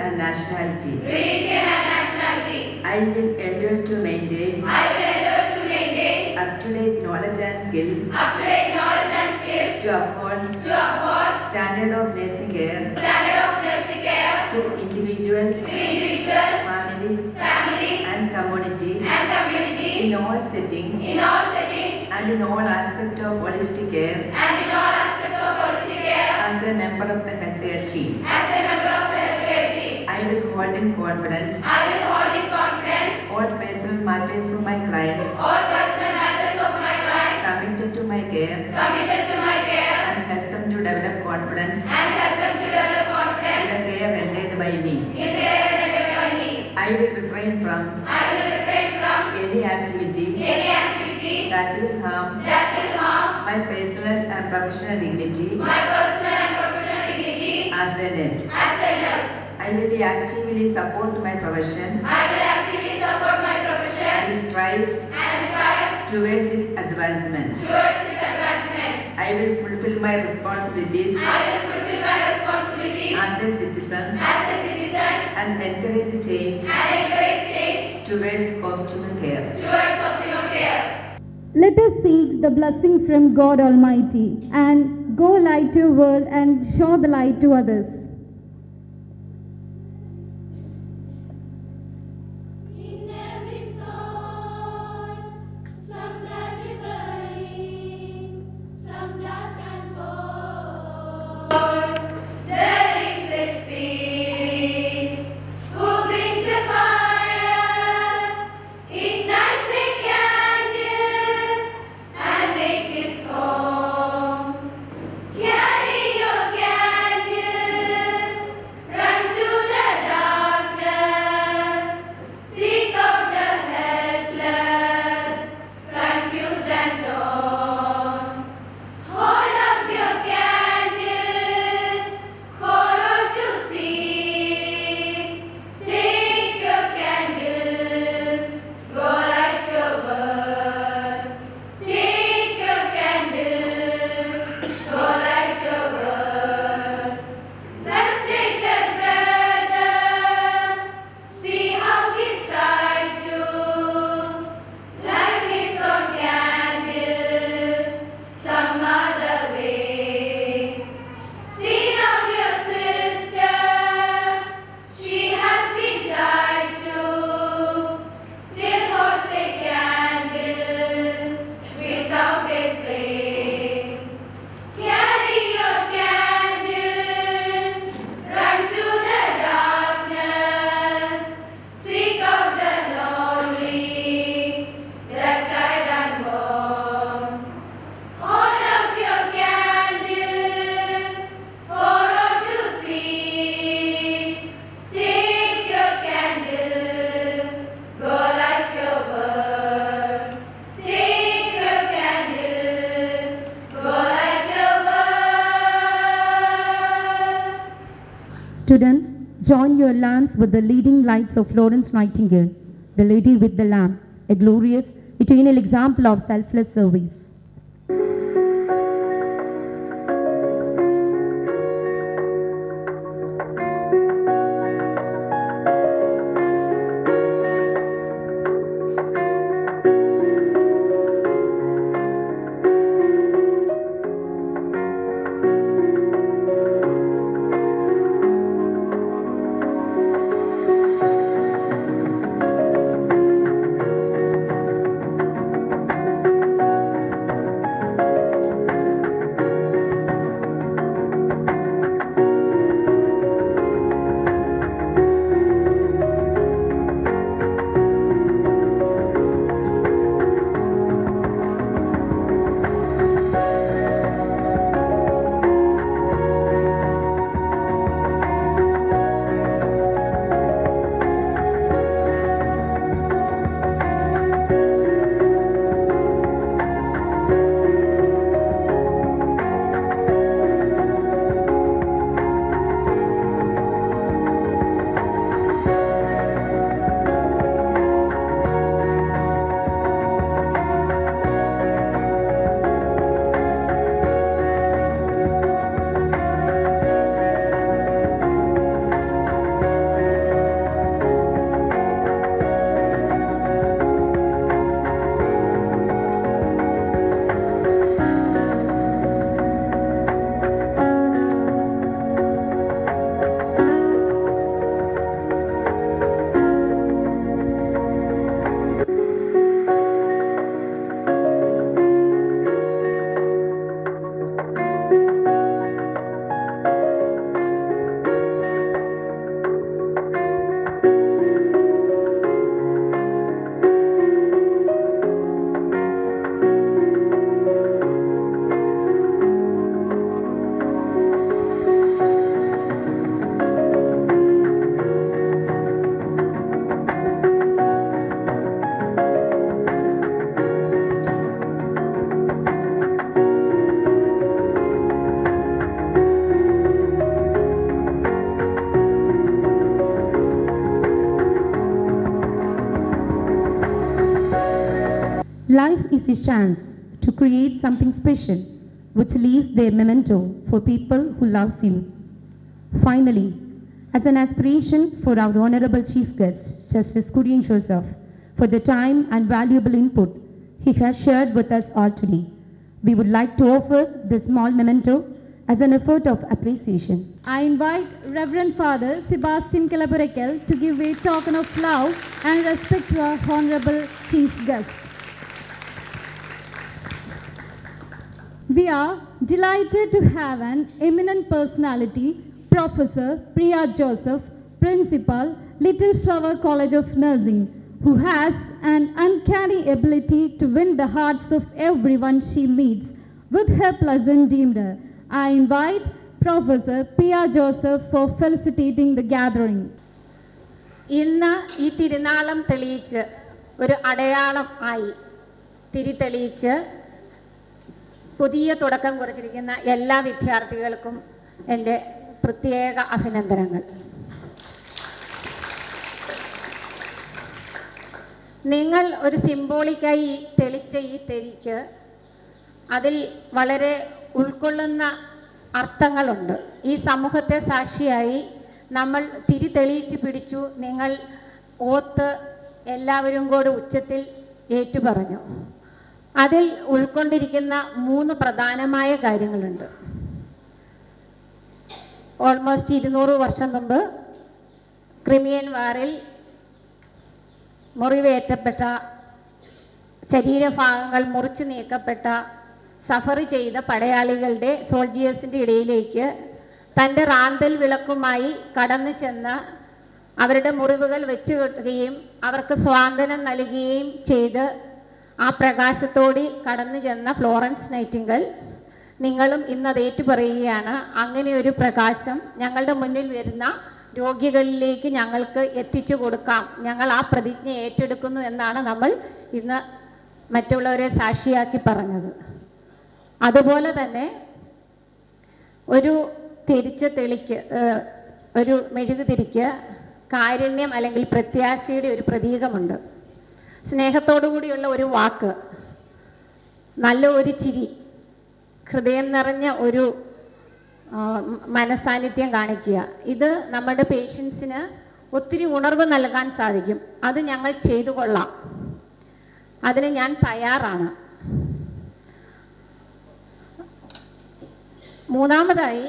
her nationality. Religion and nationality. I will endeavor to maintain. I will endeavor to maintain. Up-to-date knowledge and skills. Up-to-date knowledge and skills. To uphold. To uphold. Standard of nursing care. Standard of nursing care. To individuals. To individual. Family. Family. And community. And community. In all settings. In all settings. And in all aspects of holistic care. And in all aspects of holistic care. As a member of the faculty. As a holding confidence. I will holding confidence. All personal matters of my clients. All personal matters of my clients. Committed to my care. Committed to my care. And help them to develop confidence. And help them to develop confidence. In the care rendered by me. In the care rendered by me. I will refrain from. I will refrain from. Any activity. Any activity. That will harm. That will harm. My personal and professional dignity. My personal and professional dignity. As a nurse. As a nurse. I will actively support my profession I will actively support my profession. and strive towards its advancement. Towards its advancement. I will fulfill my responsibilities I will fulfill my responsibilities. as a citizen As a citizen. and encourage change Encourage change. towards optimal care. Towards optimal care. Let us seek the blessing from God Almighty and go light to the world and show the light to others. Leading of Florence Nightingale, the lady with the lamp, a glorious, eternal example of selfless service. Chance to create something special which leaves their memento for people who loves you. Finally, as an aspiration for our honorable chief guest, Justice Kurian Joseph, for the time and valuable input he has shared with us all today, we would like to offer this small memento as an effort of appreciation. I invite Reverend Father Sebastian Kalapurekal to give a token of love and respect to our honorable chief guest. We are delighted to have an eminent personality, Professor Priya Joseph, Principal, Little Flower College of Nursing, who has an uncanny ability to win the hearts of everyone she meets with her pleasant demeanor. I invite Professor Pia Joseph for felicitating the gathering. ഇന്ന് ഈ തിരുനാളം തെളിയിച്ച് ഒരു അടയാളം ആയി തിരി തെളിയിച്ച് പുതിയ തുടക്കം കുറിച്ചിരിക്കുന്ന എല്ലാ വിദ്യാർത്ഥികൾക്കും എന്റെ പ്രത്യേക അഭിനന്ദനങ്ങൾ. നിങ്ങൾ ഒരു സിംബോളിക്കായി തെളിച്ച ഈ തെരിക്ക് അതിൽ വളരെ ഉൾക്കൊള്ളുന്ന അർത്ഥങ്ങളുണ്ട്. ഈ സമൂഹത്തെ സാക്ഷിയായി നമ്മൾ തിരി തെളിയിച്ച് പിടിച്ചു നിങ്ങൾ ഓത്ത് എല്ലാവരും കൂടെ ഉച്ചത്തിൽ ഏറ്റുപറഞ്ഞു. അതിൽ ഉൾക്കൊണ്ടിരിക്കുന്ന മൂന്ന് പ്രധാനമായ കാര്യങ്ങളുണ്ട്. ഓൾമോസ്റ്റ് ഇരുന്നൂറ് വർഷം മുമ്പ് ക്രിമിയൻ വാറിൽ മുറിവേറ്റപ്പെട്ട ശരീരഭാഗങ്ങൾ മുറിച്ചു നീക്കപ്പെട്ട സഫർ ചെയ്ത പടയാളികളുടെ സോൾജിയേഴ്സിന്റെ ഇടയിലേക്ക് തന്റെ റാന്തൽ വിളക്കുമായി കടന്നു ചെന്ന് അവരുടെ മുറിവുകൾ വെച്ചു കെട്ടുകയും അവർക്ക് സ്വാതന്ത്ര്യം നൽകുകയും ചെയ്ത് ആ പ്രകാശത്തോടി കടന്നു ചെന്ന ഫ്ലോറൻസ് നൈറ്റിങ്കൽ നിങ്ങളും ഇന്ന് അത് ഏറ്റുപറയുകയാണ് അങ്ങനെ ഒരു പ്രകാശം ഞങ്ങളുടെ മുന്നിൽ വരുന്ന രോഗികളിലേക്ക് ഞങ്ങൾക്ക് എത്തിച്ചു കൊടുക്കാം. ഞങ്ങൾ ആ പ്രതിജ്ഞ ഏറ്റെടുക്കുന്നു എന്നാണ് നമ്മൾ ഇന്ന് മറ്റുള്ളവരെ സാക്ഷിയാക്കി പറഞ്ഞത്. അതുപോലെ തന്നെ ഒരു തിരിച്ച തെളിക്ക് ഒരു മെഴുകുതിരിക്ക് കാരുണ്യം അല്ലെങ്കിൽ പ്രത്യാശയുടെ ഒരു പ്രതീകമുണ്ട്. സ്നേഹത്തോടു കൂടിയുള്ള ഒരു വാക്ക്. നല്ല ഒരു ചിരി. ഹൃദയം നിറഞ്ഞ ഒരു മനസാന്നിധ്യം കാണിക്കുക. ഇത് നമ്മുടെ പേഷ്യൻസിന് ഒത്തിരി ഉണർവ് നൽകാൻ സാധിക്കും. അത് ഞങ്ങൾ ചെയ്തു കൊള്ളാം. അതിന് ഞാൻ തയ്യാറാണ്. മൂന്നാമതായി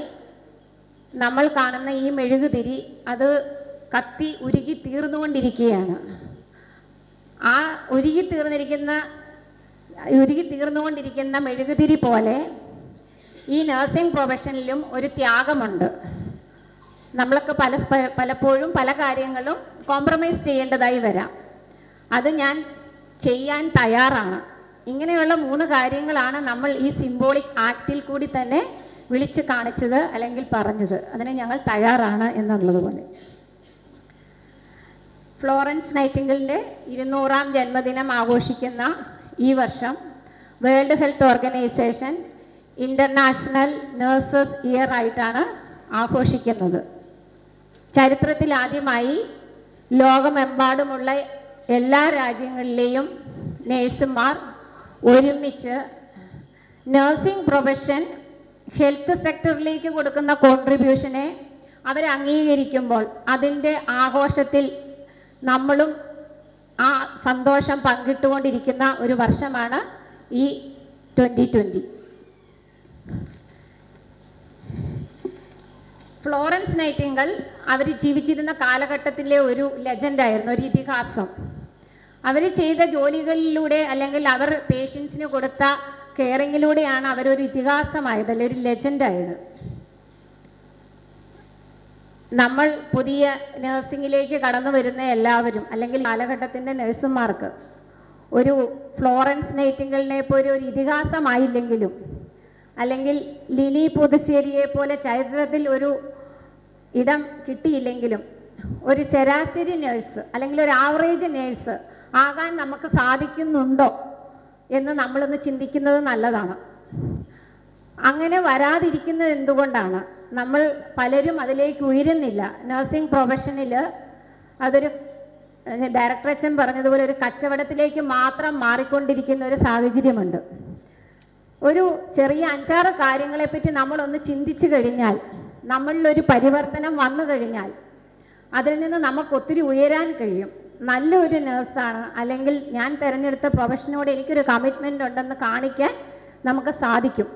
നമ്മൾ കാണുന്ന ഈ മെഴുകുതിരി അത് കത്തി ഉരുകി തീർന്നുകൊണ്ടിരിക്കുകയാണ്. ആ ഉരുകി തീർന്നിരിക്കുന്ന ഉരുകി തീർന്നുകൊണ്ടിരിക്കുന്ന മെഴുകുതിരി പോലെ ഈ നഴ്സിംഗ് പ്രൊഫഷനിലും ഒരു ത്യാഗമുണ്ട്. നമ്മളൊക്കെ പല പലപ്പോഴും പല കാര്യങ്ങളും കോംപ്രമൈസ് ചെയ്യേണ്ടതായി വരാം. അത് ഞാൻ ചെയ്യാൻ തയ്യാറാണ്. ഇങ്ങനെയുള്ള മൂന്ന് കാര്യങ്ങളാണ് നമ്മൾ ഈ സിംബോളിക് ആക്റ്റിൽ കൂടി തന്നെ വിളിച്ച് കാണിച്ചത് അല്ലെങ്കിൽ പറഞ്ഞത്. അതിന് ഞങ്ങൾ തയ്യാറാണ് എന്നുള്ളത് പോലെ. ഫ്ലോറൻസ് നൈറ്റിംഗിളിന്റെ ഇരുന്നൂറാം ജന്മദിനം ആഘോഷിക്കുന്ന ഈ വർഷം World Health Organization international nurses year ആയിട്ടാണ് ആഘോഷിക്കുന്നത്. ചരിത്രത്തിൽ ആദ്യമായി ലോകമെമ്പാടുമുള്ള എല്ലാ രാജ്യങ്ങളിലെയും നേഴ്സുമാർ ഒരുമിച്ച് നേഴ്സിംഗ് പ്രൊഫഷൻ ഹെൽത്ത് സെക്ടറിലേക്ക് കൊടുക്കുന്ന കോൺട്രിബ്യൂഷനെ അവർ അംഗീകരിക്കുമ്പോൾ അതിന്റെ ആഘോഷത്തിൽ നമ്മളും ആ സന്തോഷം പങ്കിട്ടുകൊണ്ടിരിക്കുന്ന ഒരു വർഷമാണ് ഈ ട്വന്റി ട്വന്റി ഫ്ലോറൻസ് നൈറ്റിംഗൾ അവർ ജീവിച്ചിരുന്ന കാലഘട്ടത്തിലെ ഒരു ലെജൻഡായിരുന്നു ഒരു ഇതിഹാസം. അവർ ചെയ്ത ജോലികളിലൂടെ അല്ലെങ്കിൽ അവർ പേഷ്യൻസിന് കൊടുത്ത കെയറിങ്ങിലൂടെയാണ് അവരൊരു ഇതിഹാസമായത് അല്ലെ ഒരു ലെജൻഡായത്. നമ്മൾ പുതിയ നഴ്സിംഗിലേക്ക് കടന്നു വരുന്ന എല്ലാവരും അല്ലെങ്കിൽ കാലഘട്ടത്തിന്റെ നഴ്സുമാർക്ക് ഒരു ഫ്ലോറൻസ് നൈറ്റിംഗളിനെ പോലെ ഒരു ഇതിഹാസമായില്ലെങ്കിലും അല്ലെങ്കിൽ ലിനി പുതുശ്ശേരിയെ പോലെ ചരിത്രത്തിൽ ഒരു ഇടം കിട്ടിയില്ലെങ്കിലും ഒരു ശരാശരി നേഴ്സ് അല്ലെങ്കിൽ ഒരു ആവറേജ് നേഴ്സ് ആകാൻ നമുക്ക് സാധിക്കുന്നുണ്ടോ എന്ന് നമ്മളൊന്ന് ചിന്തിക്കുന്നത് നല്ലതാണ്. അങ്ങനെ വരാതിരിക്കുന്നത് എന്തുകൊണ്ടാണ്? നമ്മൾ പലരും അതിലേക്ക് ഉയരുന്നില്ല. നഴ്സിംഗ് പ്രൊഫഷനിൽ അതൊരു ഡയറക്ടർ അച്ഛൻ പറഞ്ഞതുപോലെ ഒരു കച്ചവടത്തിലേക്ക് മാത്രം മാറിക്കൊണ്ടിരിക്കുന്ന ഒരു സാഹചര്യമുണ്ട്. ഒരു ചെറിയ അഞ്ചാറ് കാര്യങ്ങളെപ്പറ്റി നമ്മളൊന്ന് ചിന്തിച്ചു കഴിഞ്ഞാൽ നമ്മളിലൊരു പരിവർത്തനം വന്നു കഴിഞ്ഞാൽ അതിൽ നിന്ന് നമുക്ക് ഒത്തിരി ഉയരാൻ കഴിയും. നല്ലൊരു നേഴ്സാണ് അല്ലെങ്കിൽ ഞാൻ തിരഞ്ഞെടുത്ത പ്രൊഫഷനോട് എനിക്കൊരു കമ്മിറ്റ്മെന്റ് ഉണ്ടെന്ന് കാണിക്കാൻ നമുക്ക് സാധിക്കും.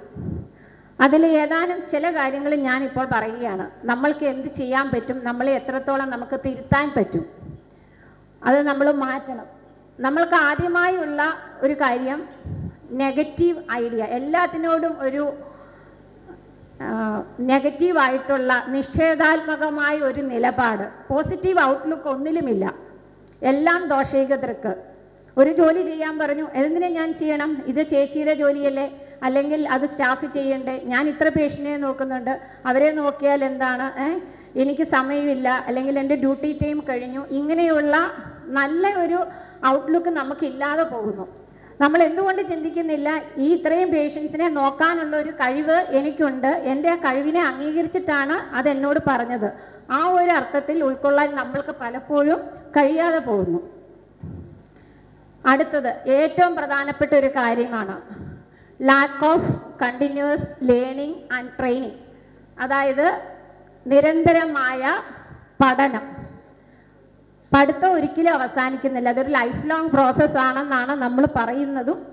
അതിൽ ഏതാനും ചില കാര്യങ്ങൾ ഞാനിപ്പോൾ പറയുകയാണ്. നമ്മൾക്ക് എന്ത് ചെയ്യാൻ പറ്റും? നമ്മളെ എത്രത്തോളം നമുക്ക് തിരുത്താൻ പറ്റും? അത് നമ്മൾ മാറ്റണം. നമ്മൾക്ക് ആദ്യമായുള്ള ഒരു കാര്യം നെഗറ്റീവ് ഐഡിയ എല്ലാത്തിനോടും ഒരു നെഗറ്റീവായിട്ടുള്ള നിഷേധാത്മകമായ ഒരു നിലപാട്. പോസിറ്റീവ് ഔട്ട്ലുക്ക് ഒന്നിലുമില്ല. എല്ലാം ദോഷീകതൃക്ക്. ഒരു ജോലി ചെയ്യാൻ പറഞ്ഞു എന്തിനാ ഞാൻ ചെയ്യണം? ഇത് ചേച്ചിയുടെ ജോലിയല്ലേ? അല്ലെങ്കിൽ അത് സ്റ്റാഫ് ചെയ്യണ്ടേ? ഞാൻ ഇത്ര പേഷ്യനെ നോക്കുന്നുണ്ട്. അവരെ നോക്കിയാൽ എന്താണ്? എനിക്ക് സമയമില്ല. അല്ലെങ്കിൽ എന്റെ ഡ്യൂട്ടി ടൈം കഴിഞ്ഞു. ഇങ്ങനെയുള്ള നല്ല ഒരു ഔട്ട്ലുക്ക് നമുക്കില്ലാതെ പോകുന്നു. നമ്മൾ എന്തുകൊണ്ട് ചിന്തിക്കുന്നില്ല? ഈ ഇത്രയും പേഷ്യൻസിനെ നോക്കാനുള്ള ഒരു കഴിവ് എനിക്കുണ്ട്. എന്റെ ആ കഴിവിനെ അംഗീകരിച്ചിട്ടാണ് അത് എന്നോട് പറഞ്ഞത്. ആ ഒരു അർത്ഥത്തിൽ ഉൾക്കൊള്ളാൻ നമ്മൾക്ക് പലപ്പോഴും കഴിയാതെ പോകുന്നു. അടുത്തത് ഏറ്റവും പ്രധാനപ്പെട്ട ഒരു കാര്യമാണ് lack of continuous learning and training അതായത് നിരന്തരമായ പഠനം. പഠിത്തം ഒരിക്കലും അവസാനിക്കുന്നില്ല. അതൊരു ലൈഫ് ലോങ് പ്രോസസ് ആണെന്നാണ് നമ്മൾ പറയുന്നതും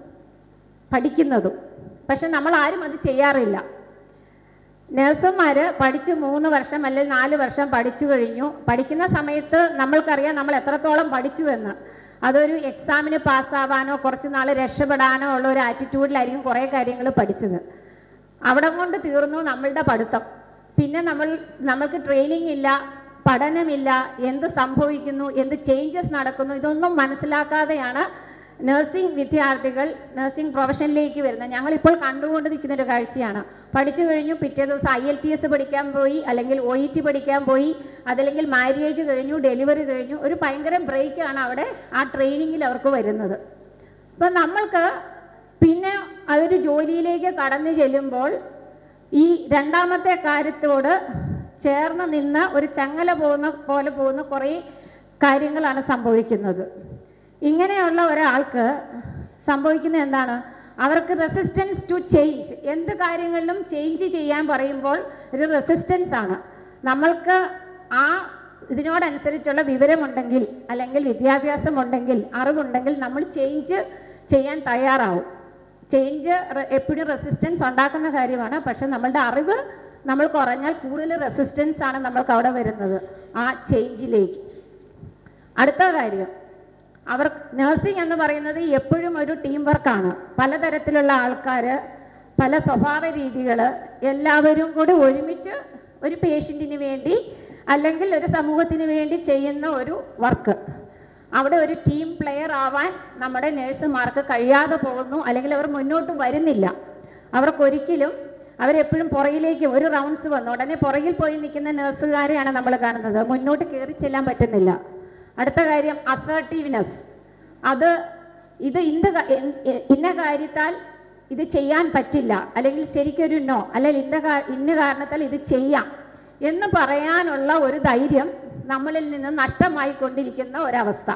പഠിക്കുന്നതും. പക്ഷെ നമ്മൾ ആരും അത് ചെയ്യാറില്ല. നഴ്സുമാർ പഠിച്ച് മൂന്ന് വർഷം അല്ലെങ്കിൽ നാല് വർഷം പഠിച്ചു കഴിഞ്ഞു. പഠിക്കുന്ന സമയത്ത് നമ്മൾക്കറിയാം നമ്മൾ എത്രത്തോളം പഠിച്ചു എന്ന്. അതൊരു എക്സാമിന് പാസ്സാവാനോ കുറച്ച് നാൾ രക്ഷപ്പെടാനോ ഉള്ള ഒരു ആറ്റിറ്റ്യൂഡിലായിരിക്കും കുറേ കാര്യങ്ങൾ പഠിച്ചത്. അവിടെ കൊണ്ട് തീർന്നു നമ്മളുടെ പഠിത്തം. പിന്നെ നമ്മൾ നമ്മൾക്ക് ട്രെയിനിങ് ഇല്ല പഠനമില്ല എന്ത് സംഭവിക്കുന്നു എന്ത് ചേഞ്ചസ് നടക്കുന്നു ഇതൊന്നും മനസ്സിലാക്കാതെയാണ് നഴ്സിംഗ് വിദ്യാർത്ഥികൾ നഴ്സിംഗ് പ്രൊഫഷനിലേക്ക് വരുന്ന ഞങ്ങളിപ്പോൾ കണ്ടുകൊണ്ട് നിൽക്കുന്ന ഒരു കാഴ്ചയാണ്. പഠിച്ചു കഴിഞ്ഞു പിറ്റേ ദിവസം ഐ എൽ ടി എസ് പഠിക്കാൻ പോയി അല്ലെങ്കിൽ ഒ ഇ ടി പഠിക്കാൻ പോയി അതല്ലെങ്കിൽ മാര്യേജ് കഴിഞ്ഞു ഡെലിവറി കഴിഞ്ഞു ഒരു ഭയങ്കര ബ്രേക്കാണ് അവിടെ ആ ട്രെയിനിങ്ങിൽ അവർക്ക് വരുന്നത്. അപ്പം നമ്മൾക്ക് പിന്നെ അതൊരു ജോലിയിലേക്ക് കടന്നു ചെല്ലുമ്പോൾ ഈ രണ്ടാമത്തെ കാര്യത്തോട് ചേർന്ന് നിന്ന് ഒരു ചങ്ങല പോകുന്ന പോലെ പോകുന്ന കുറേ കാര്യങ്ങളാണ് സംഭവിക്കുന്നത്. ഇങ്ങനെയുള്ള ഒരാൾക്ക് സംഭവിക്കുന്നത് എന്താണ്? അവർക്ക് റെസിസ്റ്റൻസ് ടു ചേഞ്ച് എന്ത് കാര്യങ്ങളിലും ചേഞ്ച് ചെയ്യാൻ പറയുമ്പോൾ ഒരു റെസിസ്റ്റൻസ് ആണ്. നമ്മൾക്ക് ആ ഇതിനോടനുസരിച്ചുള്ള വിവരമുണ്ടെങ്കിൽ അല്ലെങ്കിൽ വിദ്യാഭ്യാസം ഉണ്ടെങ്കിൽ അറിവുണ്ടെങ്കിൽ നമ്മൾ ചേഞ്ച് ചെയ്യാൻ തയ്യാറാവും. ചേഞ്ച് എപ്പോഴും റെസിസ്റ്റൻസ് ഉണ്ടാക്കുന്ന കാര്യമാണ്. പക്ഷെ നമ്മളുടെ അറിവ് നമ്മൾ കുറഞ്ഞാൽ കൂടുതൽ റെസിസ്റ്റൻസ് ആണ് നമ്മൾക്ക് അവിടെ വരുന്നത് ആ ചേഞ്ചിലേക്ക് അടുത്ത കാര്യം. അവർ നഴ്സിംഗ് എന്ന് പറയുന്നത് എപ്പോഴും ഒരു ടീം വർക്കാണ് പലതരത്തിലുള്ള ആൾക്കാർ പല സ്വഭാവ രീതികൾ എല്ലാവരും കൂടി ഒരുമിച്ച് ഒരു പേഷ്യന്റിന് വേണ്ടി അല്ലെങ്കിൽ ഒരു സമൂഹത്തിന് വേണ്ടി ചെയ്യുന്ന ഒരു വർക്ക് അവിടെ ഒരു ടീം പ്ലെയർ ആവാൻ നമ്മുടെ നേഴ്സുമാർക്ക് കഴിയാതെ പോകുന്നു അല്ലെങ്കിൽ അവർ മുന്നോട്ട് വരുന്നില്ല. അവർക്കൊരിക്കലും അവരെപ്പോഴും പുറകിലേക്ക് ഒരു റൗണ്ട്സ് വന്നു ഉടനെ പുറകിൽ പോയി നിൽക്കുന്ന നേഴ്സുകാരെയാണ് നമ്മൾ കാണുന്നത്. മുന്നോട്ട് കയറി ചെല്ലാൻ പറ്റുന്നില്ല. അടുത്ത കാര്യം അസേർട്ടീവ്നെസ് അത് ഇത് ഇന്ന ഇന്ന കാര്യത്താൽ ഇത് ചെയ്യാൻ പറ്റില്ല. അല്ലെങ്കിൽ ശരിക്കൊരു നോ അല്ലെങ്കിൽ ഇന്ന ഇന്ന കാരണത്താൽ ഇത് ചെയ്യാം. എന്ന് പറയാനുള്ള ഒരു ധൈര്യം നമ്മളിൽ നിന്ന് നഷ്ടമായി കൊണ്ടിരിക്കുന്ന ഒരവസ്ഥ.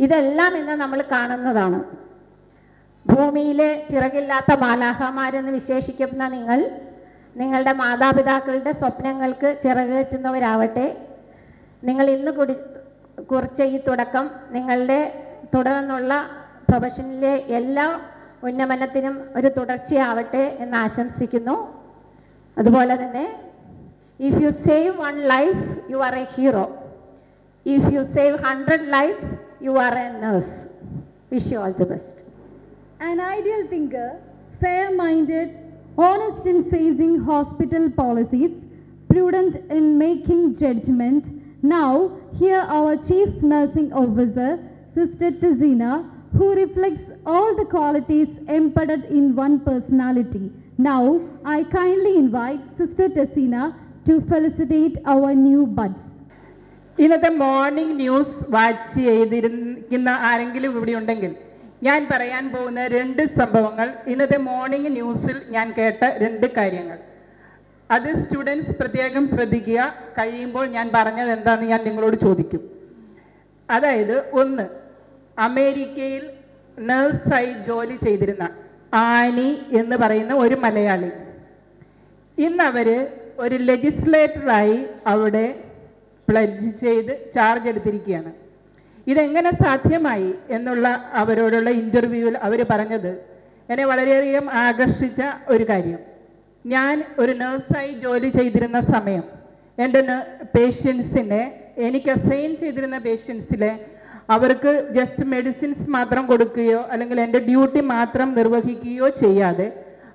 ഇതെല്ലാം ഇന്ന് നമ്മൾ കാണുന്നതാണ്. ഭൂമിയിലെ ചിറകില്ലാത്ത ബാലാഹമാരെന്ന് വിശേഷിക്കുന്ന നിങ്ങൾ നിങ്ങളുടെ മാതാപിതാക്കളുടെ സ്വപ്നങ്ങൾക്ക് ചിറകേറ്റുന്നവരാവട്ടെ. നിങ്ങൾ ഇന്ന് കുടി കുറിച്ച ഈ തുടക്കം നിങ്ങളുടെ തുടർന്നുള്ള പ്രൊഫഷനിലെ എല്ലാ ഉന്നമനത്തിനും ഒരു തുടർച്ചയാവട്ടെ എന്ന് ആശംസിക്കുന്നു. അതുപോലെ തന്നെ if you save one life you are a hero if you save hundred lifes you are a nurse wish you all the best An ideal thinker, fair minded, honest in facing hospital policies, prudent in making judgment. Now, here our Chief Nursing Officer, Sister Tizina, who reflects all the qualities embedded in one personality. Now, I kindly invite Sister Tizina to felicitate our new buds. ഇന്നത്തെ മോർണിംഗ് ന്യൂസ് വാച്ച് ചെയ്തിരിക്കുന്ന ആരെങ്കിലും ഇവിടെ ഉണ്ടെങ്കിൽ ഞാൻ പറയാൻ പോകുന്ന രണ്ട് സംഭവങ്ങൾ ഇന്നത്തെ മോർണിംഗ് ന്യൂസിൽ ഞാൻ കേട്ട രണ്ട് കാര്യങ്ങൾ അത് സ്റ്റുഡൻസ് പ്രത്യേകം ശ്രദ്ധിക്കുക. കഴിയുമ്പോൾ ഞാൻ പറഞ്ഞത് എന്താണെന്ന് ഞാൻ നിങ്ങളോട് ചോദിക്കും. അതായത് ഒന്ന് അമേരിക്കയിൽ നഴ്സായി ജോലി ചെയ്തിരുന്ന ആനി എന്ന് പറയുന്ന ഒരു മലയാളി. ഇന്ന് അവർ ഒരു ലെജിസ്ലേറ്ററായി അവിടെ പ്ലഡ്ജ് ചെയ്ത് ചാർജ് എടുത്തിരിക്കുകയാണ്. ഇതെങ്ങനെ സാധ്യമായി എന്നുള്ള അവരോടുള്ള ഇന്റർവ്യൂവിൽ അവർ പറഞ്ഞത് എന്നെ വളരെയധികം ആകർഷിച്ച ഒരു കാര്യം. ഞാൻ ഒരു നേഴ്സായി ജോലി ചെയ്തിരുന്ന സമയം എന്റെ പേഷ്യൻസിനെ എനിക്ക് അസൈൻ ചെയ്തിരുന്ന പേഷ്യൻസിലെ അവർക്ക് ജസ്റ്റ് മെഡിസിൻസ് മാത്രം കൊടുക്കുകയോ അല്ലെങ്കിൽ എന്റെ ഡ്യൂട്ടി മാത്രം നിർവഹിക്കുകയോ ചെയ്യാതെ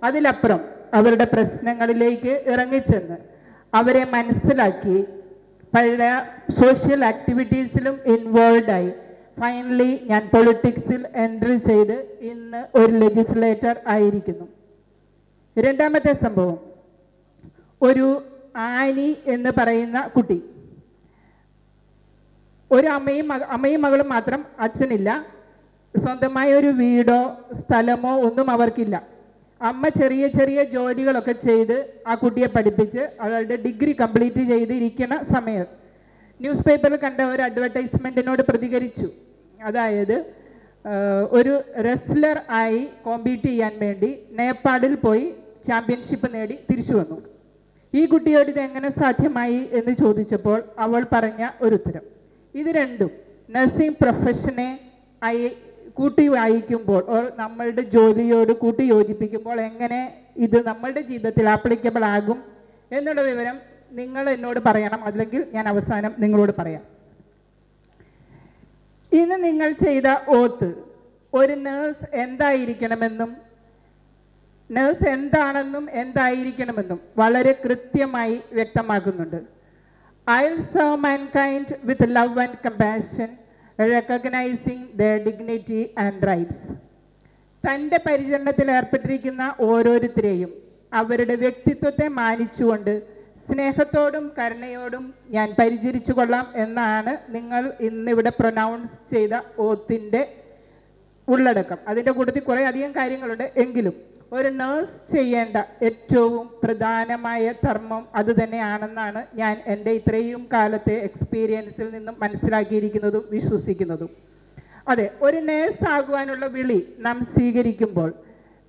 അതിലപ്പുറം അവരുടെ പ്രശ്നങ്ങളിലേക്ക് ഇറങ്ങിച്ചെന്ന് അവരെ മനസ്സിലാക്കി പഴയ സോഷ്യൽ ആക്ടിവിറ്റീസിലും ഇൻവോൾവ് ആയി. ഫൈനലി ഞാൻ പൊളിറ്റിക്സിൽ എൻട്രി ചെയ്ത് ഇന്ന് ഒരു ലെജിസ്ലേറ്റർ ആയിരിക്കുന്നു. രണ്ടാമത്തെ സംഭവം. ഒരു ആനി എന്ന് പറയുന്ന കുട്ടി. ഒരു അമ്മയും അമ്മയും മകളും മാത്രം അച്ഛനില്ല. സ്വന്തമായ ഒരു വീടോ സ്ഥലമോ ഒന്നും അവർക്കില്ല. അമ്മ ചെറിയ ചെറിയ ജോലികളൊക്കെ ചെയ്ത് ആ കുട്ടിയെ പഠിപ്പിച്ച് അവളുടെ ഡിഗ്രി കംപ്ലീറ്റ് ചെയ്തിരിക്കുന്ന സമയം. ന്യൂസ് പേപ്പറിൽ കണ്ട ഒരു അഡ്വർടൈസ്മെന്റിനോട് പ്രതികരിച്ചു. അതായത് ഒരു റെസ്ലർ ആയി കോമ്പീറ്റ് ചെയ്യാൻ വേണ്ടി നേപ്പാളിൽ പോയി ചാമ്പ്യൻഷിപ്പ് നേടി തിരിച്ചു വന്നു. ഈ കുട്ടിയോട് ഇത് എങ്ങനെ സാധ്യമായി എന്ന് ചോദിച്ചപ്പോൾ അവൾ പറഞ്ഞ ഒരു ഉത്തരം. ഇത് രണ്ടും നഴ്സിംഗ് പ്രൊഫഷനെ അയ കൂട്ടി വായിക്കുമ്പോൾ ഓർ നമ്മളുടെ ജോലിയോട് കൂട്ടി യോജിപ്പിക്കുമ്പോൾ എങ്ങനെ ഇത് നമ്മളുടെ ജീവിതത്തിൽ ആപ്ലിക്കബിൾ ആകും എന്നുള്ള വിവരം നിങ്ങൾ എന്നോട് പറയണം. അല്ലെങ്കിൽ ഞാൻ അവസാനം നിങ്ങളോട് പറയാം. ഇന്ന് നിങ്ങൾ ചെയ്ത ഓത്ത് ഒരു നേഴ്സ് എന്തായിരിക്കണമെന്നും നേഴ്സ് എന്താണെന്നും എന്തായിരിക്കണമെന്നും വളരെ കൃത്യമായി വ്യക്തമാക്കുന്നുണ്ട്. I serve mankind with love and compassion recognising the dignity and rights തന്റെ പരിചരണത്തിൽ ഏർപ്പെട്ടിരിക്കുന്ന ഓരോരുത്തരെയും അവരുടെ വ്യക്തിത്വത്തെ മാനിച്ചുകൊണ്ട് സ്നേഹത്തോടും കരുണയോടും ഞാൻ പരിചരിച്ചു കൊള്ളാം എന്നാണ് നിങ്ങൾ ഇന്നിവിടെ പ്രൊനൗൺസ് ചെയ്ത ഓത്തിന്റെ ഉള്ളടക്കം. അതിന്റെ കൂട്ടത്തിൽ കുറേ അധികം കാര്യങ്ങളുണ്ട്. എങ്കിലും ഒരു നേഴ്സ് ചെയ്യേണ്ട ഏറ്റവും പ്രധാനമായ ധർമ്മം അത് തന്നെയാണെന്നാണ് ഞാൻ എന്റെ ഇത്രയും കാലത്തെ എക്സ്പീരിയൻസിൽ നിന്നും മനസ്സിലാക്കിയിരിക്കുന്നതും വിശ്വസിക്കുന്നതും. അതെ ഒരു നേഴ്സ് ആകുവാനുള്ള വിളി നാം സ്വീകരിക്കുമ്പോൾ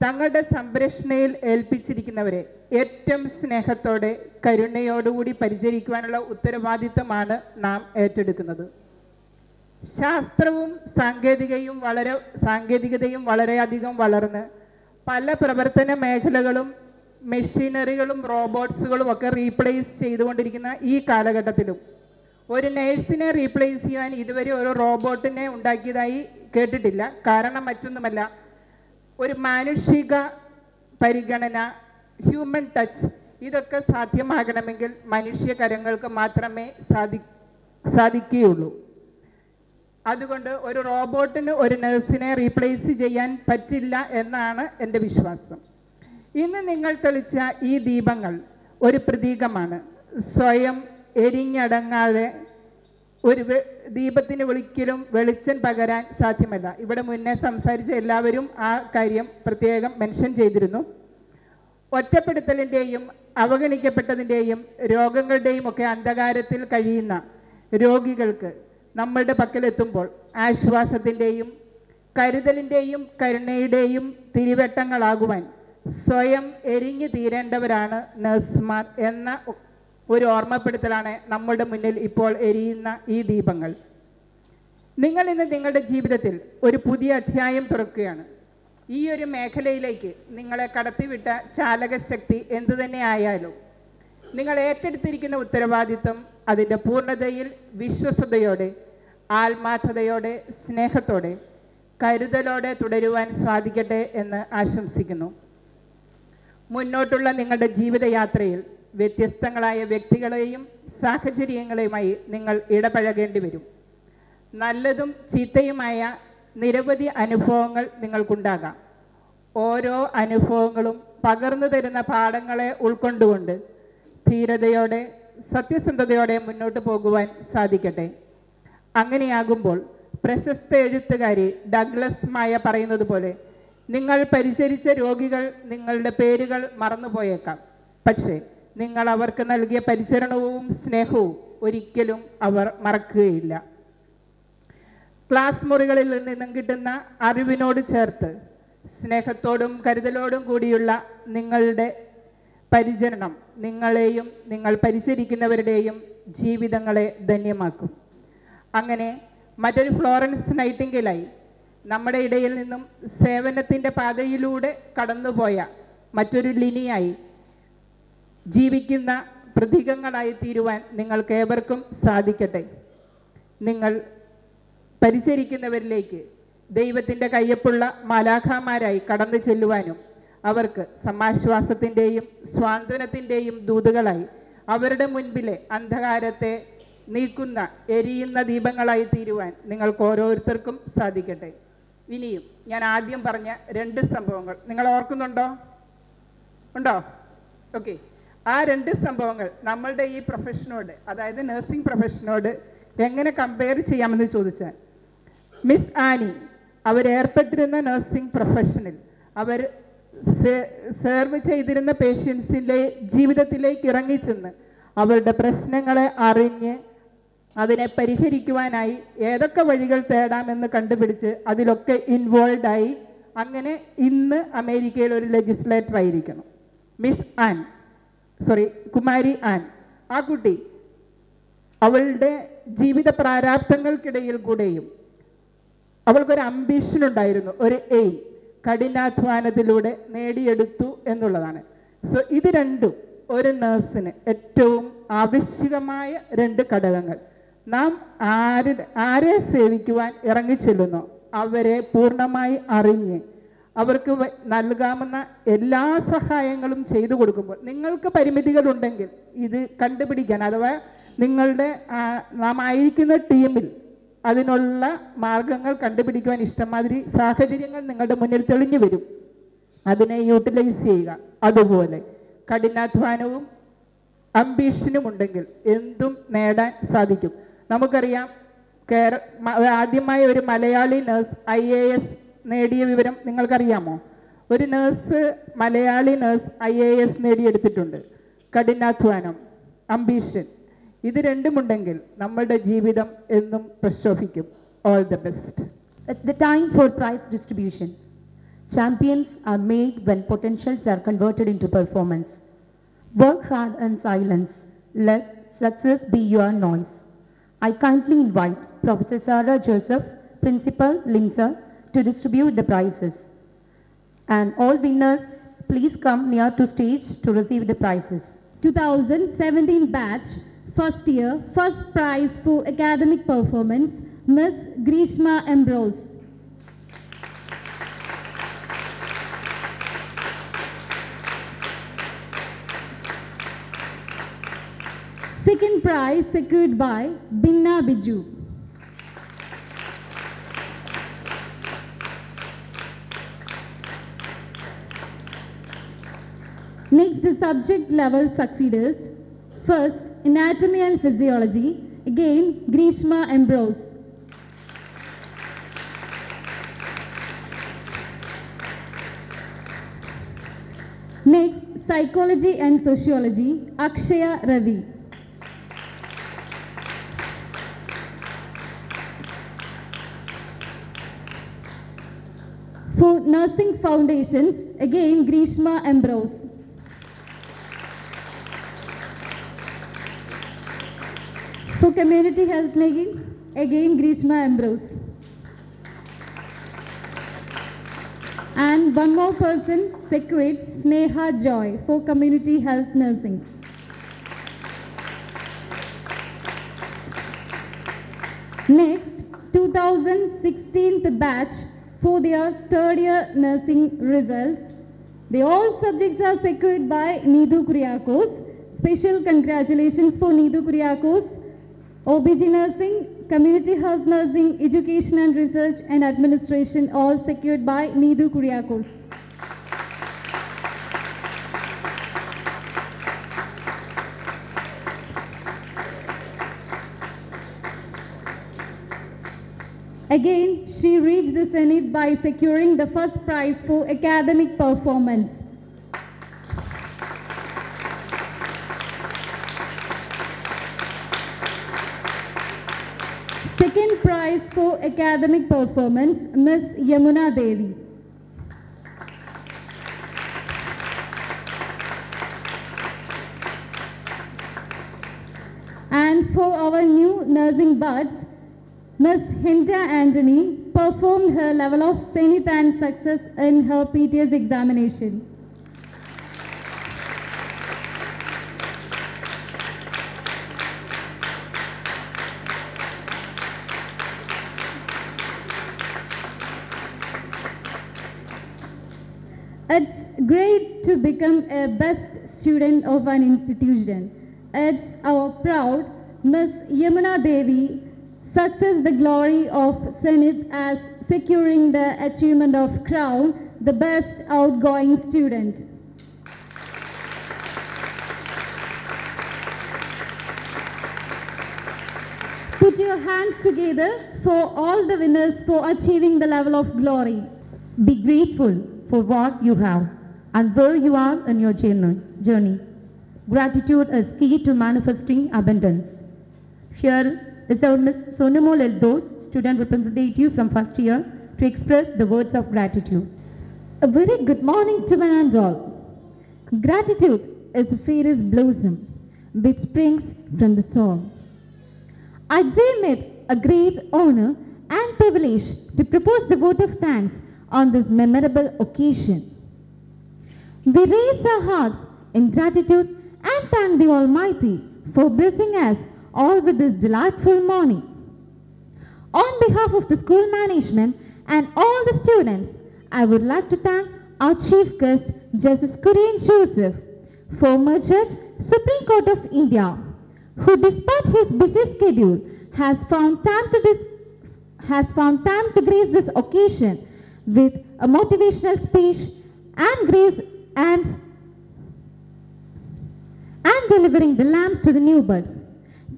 തങ്ങളുടെ സംരക്ഷണയിൽ ഏൽപ്പിച്ചിരിക്കുന്നവരെ ഏറ്റവും സ്നേഹത്തോടെ കരുണയോടുകൂടി പരിചരിക്കുവാനുള്ള ഉത്തരവാദിത്തമാണ് നാം ഏറ്റെടുക്കുന്നത്. ശാസ്ത്രവും സാങ്കേതികയും വളരെ സാങ്കേതികതയും വളരെയധികം വളർന്ന് പല പ്രവർത്തന മേഖലകളും മെഷീനറികളും റോബോട്ട്സുകളും ഒക്കെ റീപ്ലേസ് ചെയ്തുകൊണ്ടിരിക്കുന്ന ഈ കാലഘട്ടത്തിലും. ഒരു നേഴ്സിനെ റീപ്ലേസ് ചെയ്യാൻ ഇതുവരെ ഒരു റോബോട്ടിനെ ഉണ്ടാക്കിയതായി കേട്ടിട്ടില്ല. കാരണം മറ്റൊന്നുമല്ല ഒരു മാനുഷിക പരിഗണന ഹ്യൂമൻ ടച്ച് ഇതൊക്കെ സാധ്യമാകണമെങ്കിൽ മനുഷ്യ കരങ്ങൾക്ക് മാത്രമേ സാധി സാധിക്കുകയുള്ളൂ. അതുകൊണ്ട് ഒരു റോബോട്ടിന് ഒരു നഴ്സിനെ റീപ്ലേസ് ചെയ്യാൻ പറ്റില്ല എന്നാണ് എന്റെ വിശ്വാസം. ഇന്ന് നിങ്ങൾ തെളിച്ച ഈ ദീപങ്ങൾ ഒരു പ്രതീകമാണ്. സ്വയം എരിഞ്ഞടങ്ങാതെ ഒരു ദീപത്തിന് ഒരിക്കലും വെളിച്ചം പകരാൻ സാധ്യമല്ല. ഇവിടെ മുന്നേ സംസാരിച്ച എല്ലാവരും ആ കാര്യം പ്രത്യേകം മെൻഷൻ ചെയ്തിരുന്നു. ഒറ്റപ്പെടുത്തലിന്റെയും അവഗണിക്കപ്പെട്ടതിന്റെയും രോഗങ്ങളുടെയും ഒക്കെ അന്ധകാരത്തിൽ കഴിയുന്ന രോഗികൾക്ക് നമ്മളുടെ പക്കലെത്തുമ്പോൾ ആശ്വാസത്തിന്റെയും കരുതലിന്റെയും കരുണയുടെയും തിരിവട്ടങ്ങളാകുവാൻ സ്വയം എരിഞ്ഞു തീരേണ്ടവരാണ് നഴ്സുമാർ എന്ന ഒരു ഓർമ്മപ്പെടുത്തലാണ് നമ്മുടെ മുന്നിൽ ഇപ്പോൾ എരിയുന്ന ഈ ദീപങ്ങൾ. നിങ്ങൾ ഇന്ന് നിങ്ങളുടെ ജീവിതത്തിൽ ഒരു പുതിയ അധ്യായം തുറക്കുകയാണ്. ഈ ഒരു മേഖലയിലേക്ക് നിങ്ങളെ കടത്തിവിട്ട ചാലകശക്തി എന്തു തന്നെ ആയാലും നിങ്ങൾ ഏറ്റെടുത്തിരിക്കുന്ന ഉത്തരവാദിത്വം അതിന്റെ പൂർണതയിൽ വിശ്വസതയോടെ ആത്മാർത്ഥതയോടെ സ്നേഹത്തോടെ കരുതലോടെ തുടരുവാൻ സാധിക്കട്ടെ എന്ന് ആശംസിക്കുന്നു. മുന്നോട്ടുള്ള നിങ്ങളുടെ ജീവിതയാത്രയിൽ വ്യത്യസ്തങ്ങളായ വ്യക്തികളെയും സാഹചര്യങ്ങളെയുമായി നിങ്ങൾ ഇടപഴകേണ്ടി വരും. നല്ലതും ചീത്തയുമായ നിരവധി അനുഭവങ്ങൾ നിങ്ങൾക്കുണ്ടാകാം. ഓരോ അനുഭവങ്ങളും പകർന്നു തരുന്ന പാഠങ്ങളെ ഉൾക്കൊണ്ടുകൊണ്ട് ധീരതയോടെ സത്യസന്ധതയോടെ മുന്നോട്ട് പോകുവാൻ സാധിക്കട്ടെ. അങ്ങനെയാകുമ്പോൾ പ്രശസ്ത എഴുത്തുകാരി ഡഗ്ലസ് മായ പറയുന്നത് പോലെ നിങ്ങൾ പരിചരിച്ച രോഗികൾ നിങ്ങളുടെ പേരുകൾ മറന്നുപോയേക്കാം. പക്ഷേ നിങ്ങൾ അവർക്ക് നൽകിയ പരിചരണവും സ്നേഹവും ഒരിക്കലും അവർ മറക്കുകയില്ല. ക്ലാസ് മുറികളിൽ നിന്നും കിട്ടുന്ന അറിവിനോട് ചേർത്ത് സ്നേഹത്തോടും കരുതലോടും കൂടിയുള്ള നിങ്ങളുടെ പരിചരണം നിങ്ങളെയും നിങ്ങൾ പരിചരിക്കുന്നവരുടെയും ജീവിതങ്ങളെ ധന്യമാക്കും. അങ്ങനെ മറ്റൊരു ഫ്ലോറൻസ് നൈറ്റിംഗലായി നമ്മുടെ ഇടയിൽ നിന്നും സേവനത്തിന്റെ പാതയിലൂടെ കടന്നുപോയ മറ്റൊരു ലിനിയായി ജീവിക്കുന്ന പ്രതീകങ്ങളായി തീരുവാൻ നിങ്ങൾക്ക് ഏവർക്കും സാധിക്കട്ടെ. നിങ്ങൾ പരിചരിക്കുന്നവരിലേക്ക് ദൈവത്തിന്റെ കയ്യപ്പുള്ള മാലാഖാമാരായി കടന്നു ചെല്ലുവാനും അവർക്ക് സമാശ്വാസത്തിന്റെയും സ്വാന്തനത്തിന്റെയും ദൂതുകളായി. അവരുടെ മുൻപിലെ അന്ധകാരത്തെ നീക്കുന്ന എരിയുന്ന ദീപങ്ങളായി തീരുവാൻ നിങ്ങൾക്ക് ഓരോരുത്തർക്കും സാധിക്കട്ടെ. ഇനിയും ഞാൻ ആദ്യം പറഞ്ഞ രണ്ട് സംഭവങ്ങൾ. നിങ്ങൾ ഓർക്കുന്നുണ്ടോ? ഉണ്ടോ? ഓക്കെ ആ രണ്ട് സംഭവങ്ങൾ നമ്മളുടെ ഈ പ്രൊഫഷനോട് അതായത് നഴ്സിംഗ് പ്രൊഫഷനോട് എങ്ങനെ കമ്പയർ ചെയ്യാമെന്ന് ചോദിച്ചാൽ മിസ് ആനി അവരേർപ്പെട്ടിരുന്ന നഴ്സിംഗ് പ്രൊഫഷനിൽ അവർ സെർവ് ചെയ്തിരുന്ന പേഷ്യൻസിന്റെ ജീവിതത്തിലേക്ക് ഇറങ്ങിച്ചെന്ന് അവരുടെ പ്രശ്നങ്ങളെ അറിഞ്ഞ് അതിനെ പരിഹരിക്കുവാനായി ഏതൊക്കെ വഴികൾ തേടാമെന്ന് കണ്ടുപിടിച്ച് അതിലൊക്കെ ഇൻവോൾവ് ആയി അങ്ങനെ ഇന്ന് അമേരിക്കയിൽ ഒരു ലെജിസ്ലേറ്റർ ആയിരിക്കണം. മിസ് ആൻ സോറി കുമാരി ആൻ ആ കുട്ടി അവളുടെ ജീവിത പ്രാരാബ്ദങ്ങൾക്കിടയിൽ കൂടെയും അവൾക്കൊരു അംബിഷൻ ഉണ്ടായിരുന്നു ഒരു എയിം കഠിനാധ്വാനത്തിലൂടെ നേടിയെടുത്തു എന്നുള്ളതാണ്. സോ ഇത് രണ്ടും ഒരു നേഴ്സിന് ഏറ്റവും ആവശ്യകമായ രണ്ട് ഘടകങ്ങൾ. നാം ആര് ആരെ സേവിക്കുവാൻ ഇറങ്ങിച്ചെല്ലുന്നോ അവരെ പൂർണമായി അറിഞ്ഞ് അവർക്ക് നൽകാമെന്ന എല്ലാ സഹായങ്ങളും ചെയ്തു കൊടുക്കുമ്പോൾ നിങ്ങൾക്ക് പരിമിതികളുണ്ടെങ്കിൽ ഇത് കണ്ടുപിടിക്കാൻ അഥവാ നിങ്ങളുടെ നാം ആയിരിക്കുന്ന ടീമിൽ അതിനുള്ള മാർഗങ്ങൾ കണ്ടുപിടിക്കുവാൻ ഇഷ്ടമാതിരി സാഹചര്യങ്ങൾ നിങ്ങളുടെ മുന്നിൽ തെളിഞ്ഞു വരും. അതിനെ യൂട്ടിലൈസ് ചെയ്യുക. അതുപോലെ കഠിനാധ്വാനവും അംബീഷനും ഉണ്ടെങ്കിൽ എന്തും നേടാൻ സാധിക്കും. നമുക്കറിയാം കേര ആദ്യമായ ഒരു Malayali nurse I A S നേടിയ വിവരം നിങ്ങൾക്കറിയാമോ? ഒരു nurse Malayali nurse I A S നേടിയെടുത്തിട്ടുണ്ട്. കഠിനാധ്വാനം അംബീഷൻ ഇത് രണ്ടുമുണ്ടെങ്കിൽ നമ്മളുടെ ജീവിതം എന്നും പ്രശോഭിക്കും all the best It's the time for prize distribution. Champions are made when potentials are converted into performance. Work hard in silence. Let success be your noise. I kindly invite Professor Sarah Joseph, Principal, LIMSA, to distribute the prizes. And all winners, please come near to stage to receive the prizes. 2017 batch, first year, first prize for academic performance, Miss Grishma Ambrose. Second prize secured by Binna Biju. Next, the subject level succeeders. First, anatomy and physiology. Again, Grishma Ambrose. Next, psychology and sociology. Akshaya Ravi. For nursing foundations, again Grishma Ambrose. For community health making, again Grishma Ambrose. And one more person, Sequit Sneha Joy for community health nursing. Next, 2016th batch for their third year nursing results. The all subjects are secured by Nidu Kuriakos. Special congratulations for Nidu Kuriakos. OBG nursing, community health nursing, education and research and administration all secured by Nidu Kuriakos. Again, she reached the Senate by securing the first prize for academic performance. Second prize for academic performance, Miss Yamuna Devi. And for our new nursing buds, Miss Hinta Anthony performed her level of Zenith success in her PTS examination. Great to become a best student of an institution. It's our proud Miss Yamuna Devi success the glory of Senate as securing the achievement of crown the best outgoing student. Put your hands together for all the winners for achieving the level of glory. Be grateful for what you have and where you are in your journey. Gratitude is key to manifesting abundance. Here is our Miss Sonamol Eldos, student representative from first year, to express the words of gratitude. A very good morning to one and all. Gratitude is a fairest blossom which springs from the soul. I deem it a great honor and privilege to propose the vote of thanks on this memorable occasion. We raise our hearts in gratitude and thank the Almighty for blessing us all with this delightful morning. On behalf of the school management and all the students, I would like to thank our chief guest, Justice Kurian Joseph, former judge, Supreme Court of India, who despite his busy schedule has found time to dis- has found time to grace this occasion with a motivational speech and grace and and delivering the lambs to the newbirds.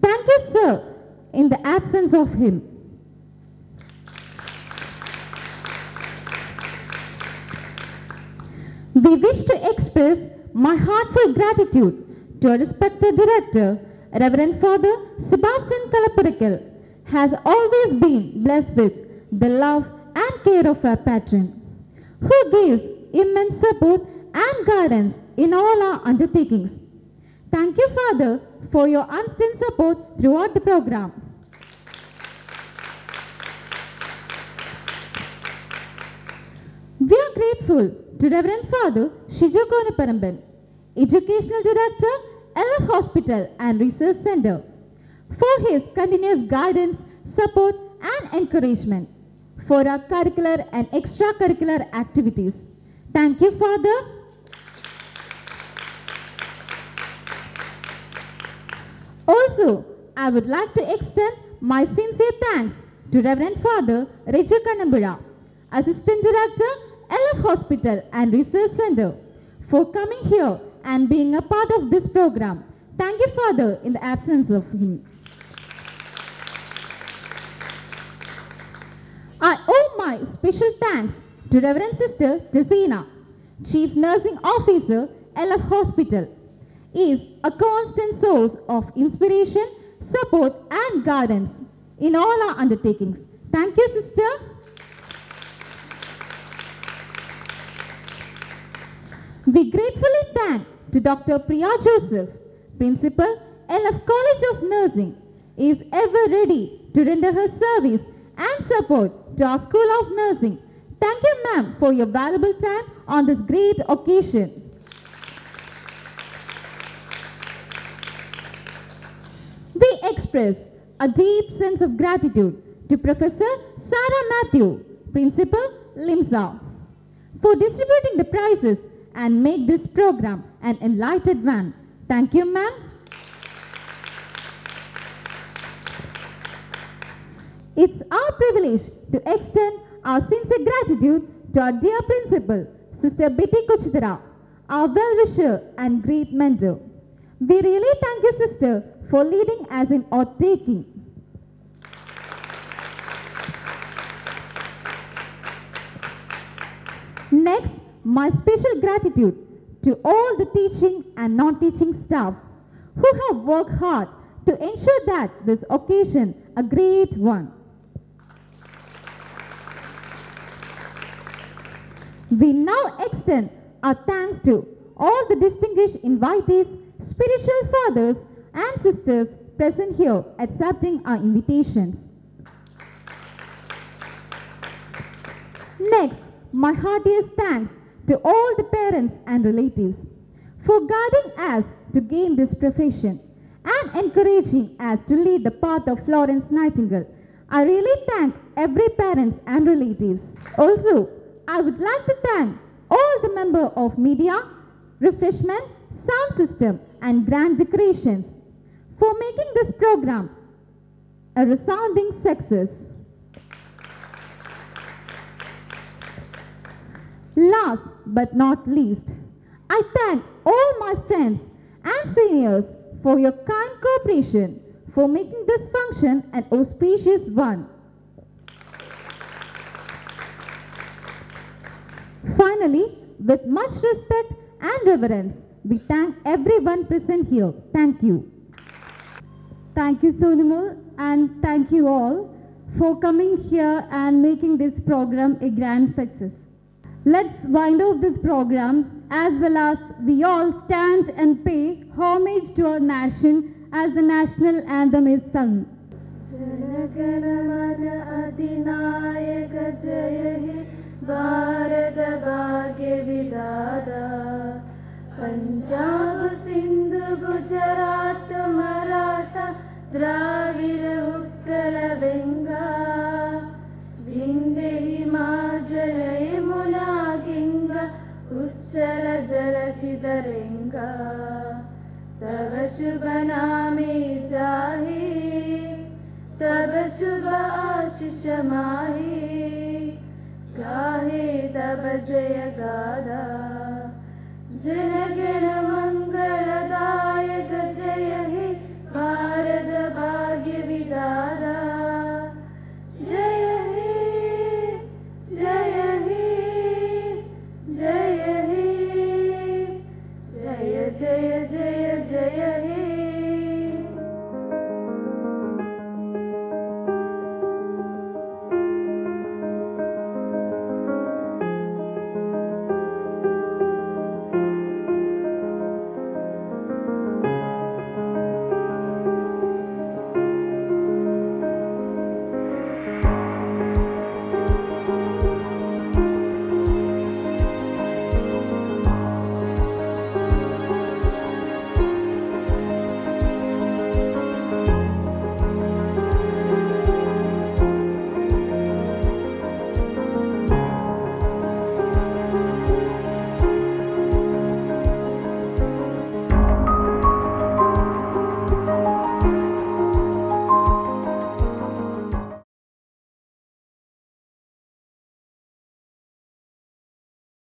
Thank you, sir, in the absence of him. We wish to express my heartfelt gratitude to our respected director, Reverend Father Sebastian Kalapurikal, has always been blessed with the love and care of our patron, who gives immense support and guidance in all our undertakings. Thank you, Father, for your unstinted support throughout the program. We are grateful to Reverend Father Shijo Konaparamban, Educational Director, LF Hospital and Research Center, for his continuous guidance, support and encouragement for our curricular and extracurricular activities. Thank you, Father. Also, I would like to extend my sincere thanks to Reverend Father Reju Kanambura, Assistant Director, LF Hospital and Research Center, for coming here and being a part of this program. Thank you, Father, in the absence of him. I owe my special thanks to Reverend Sister Tessina, Chief Nursing Officer, LF Hospital, is a constant source of inspiration, support and guidance in all our undertakings. Thank you, sister. We gratefully thank to Dr. Priya Joseph, Principal, LF College of Nursing, is ever ready to render her service and support to our School of Nursing. Thank you, ma'am, for your valuable time on this great occasion. We express a deep sense of gratitude to Professor Sarah Matthew, Principal, LIMSA, for distributing the prizes and make this program an enlightened one. Thank you, ma'am. It's our privilege to extend our sincere gratitude to our dear principal, Sister Betty Kuchitara, our well-wisher and great mentor. We really thank you, sister, for leading as in or taking. Next, my special gratitude to all the teaching and non-teaching staffs who have worked hard to ensure that this occasion a great one. We now extend our thanks to all the distinguished invitees, spiritual fathers and sisters present here accepting our invitations. Next, my heartiest thanks to all the parents and relatives for guiding us to gain this profession and encouraging us to lead the path of Florence Nightingale. I really thank every parents and relatives. Also, I would like to thank all the member of media, refreshment, sound system and grand decorations for making this program a resounding success. Last but not least, I thank all my friends and seniors for your kind cooperation for making this function an auspicious one. Finally, with much respect and reverence, we thank everyone present here. Thank you. Thank you, Sonimal, and thank you all for coming here and making this program a grand success. Let's wind off this program as well as we all stand and pay homage to our nation as the national anthem is sung. Jana Gana Mana अधिनायक जय हे Bharat Gujarat Maratha Dravida Utkala Ganga Vindhya Himachal मुला गिङ्गा उचल जल चिरेङ्गा तव सुबना मे जाहे आशिष सुबाशिषमाहे गाहे तव जय गादा जनगणमङ्गलदायक सय भारद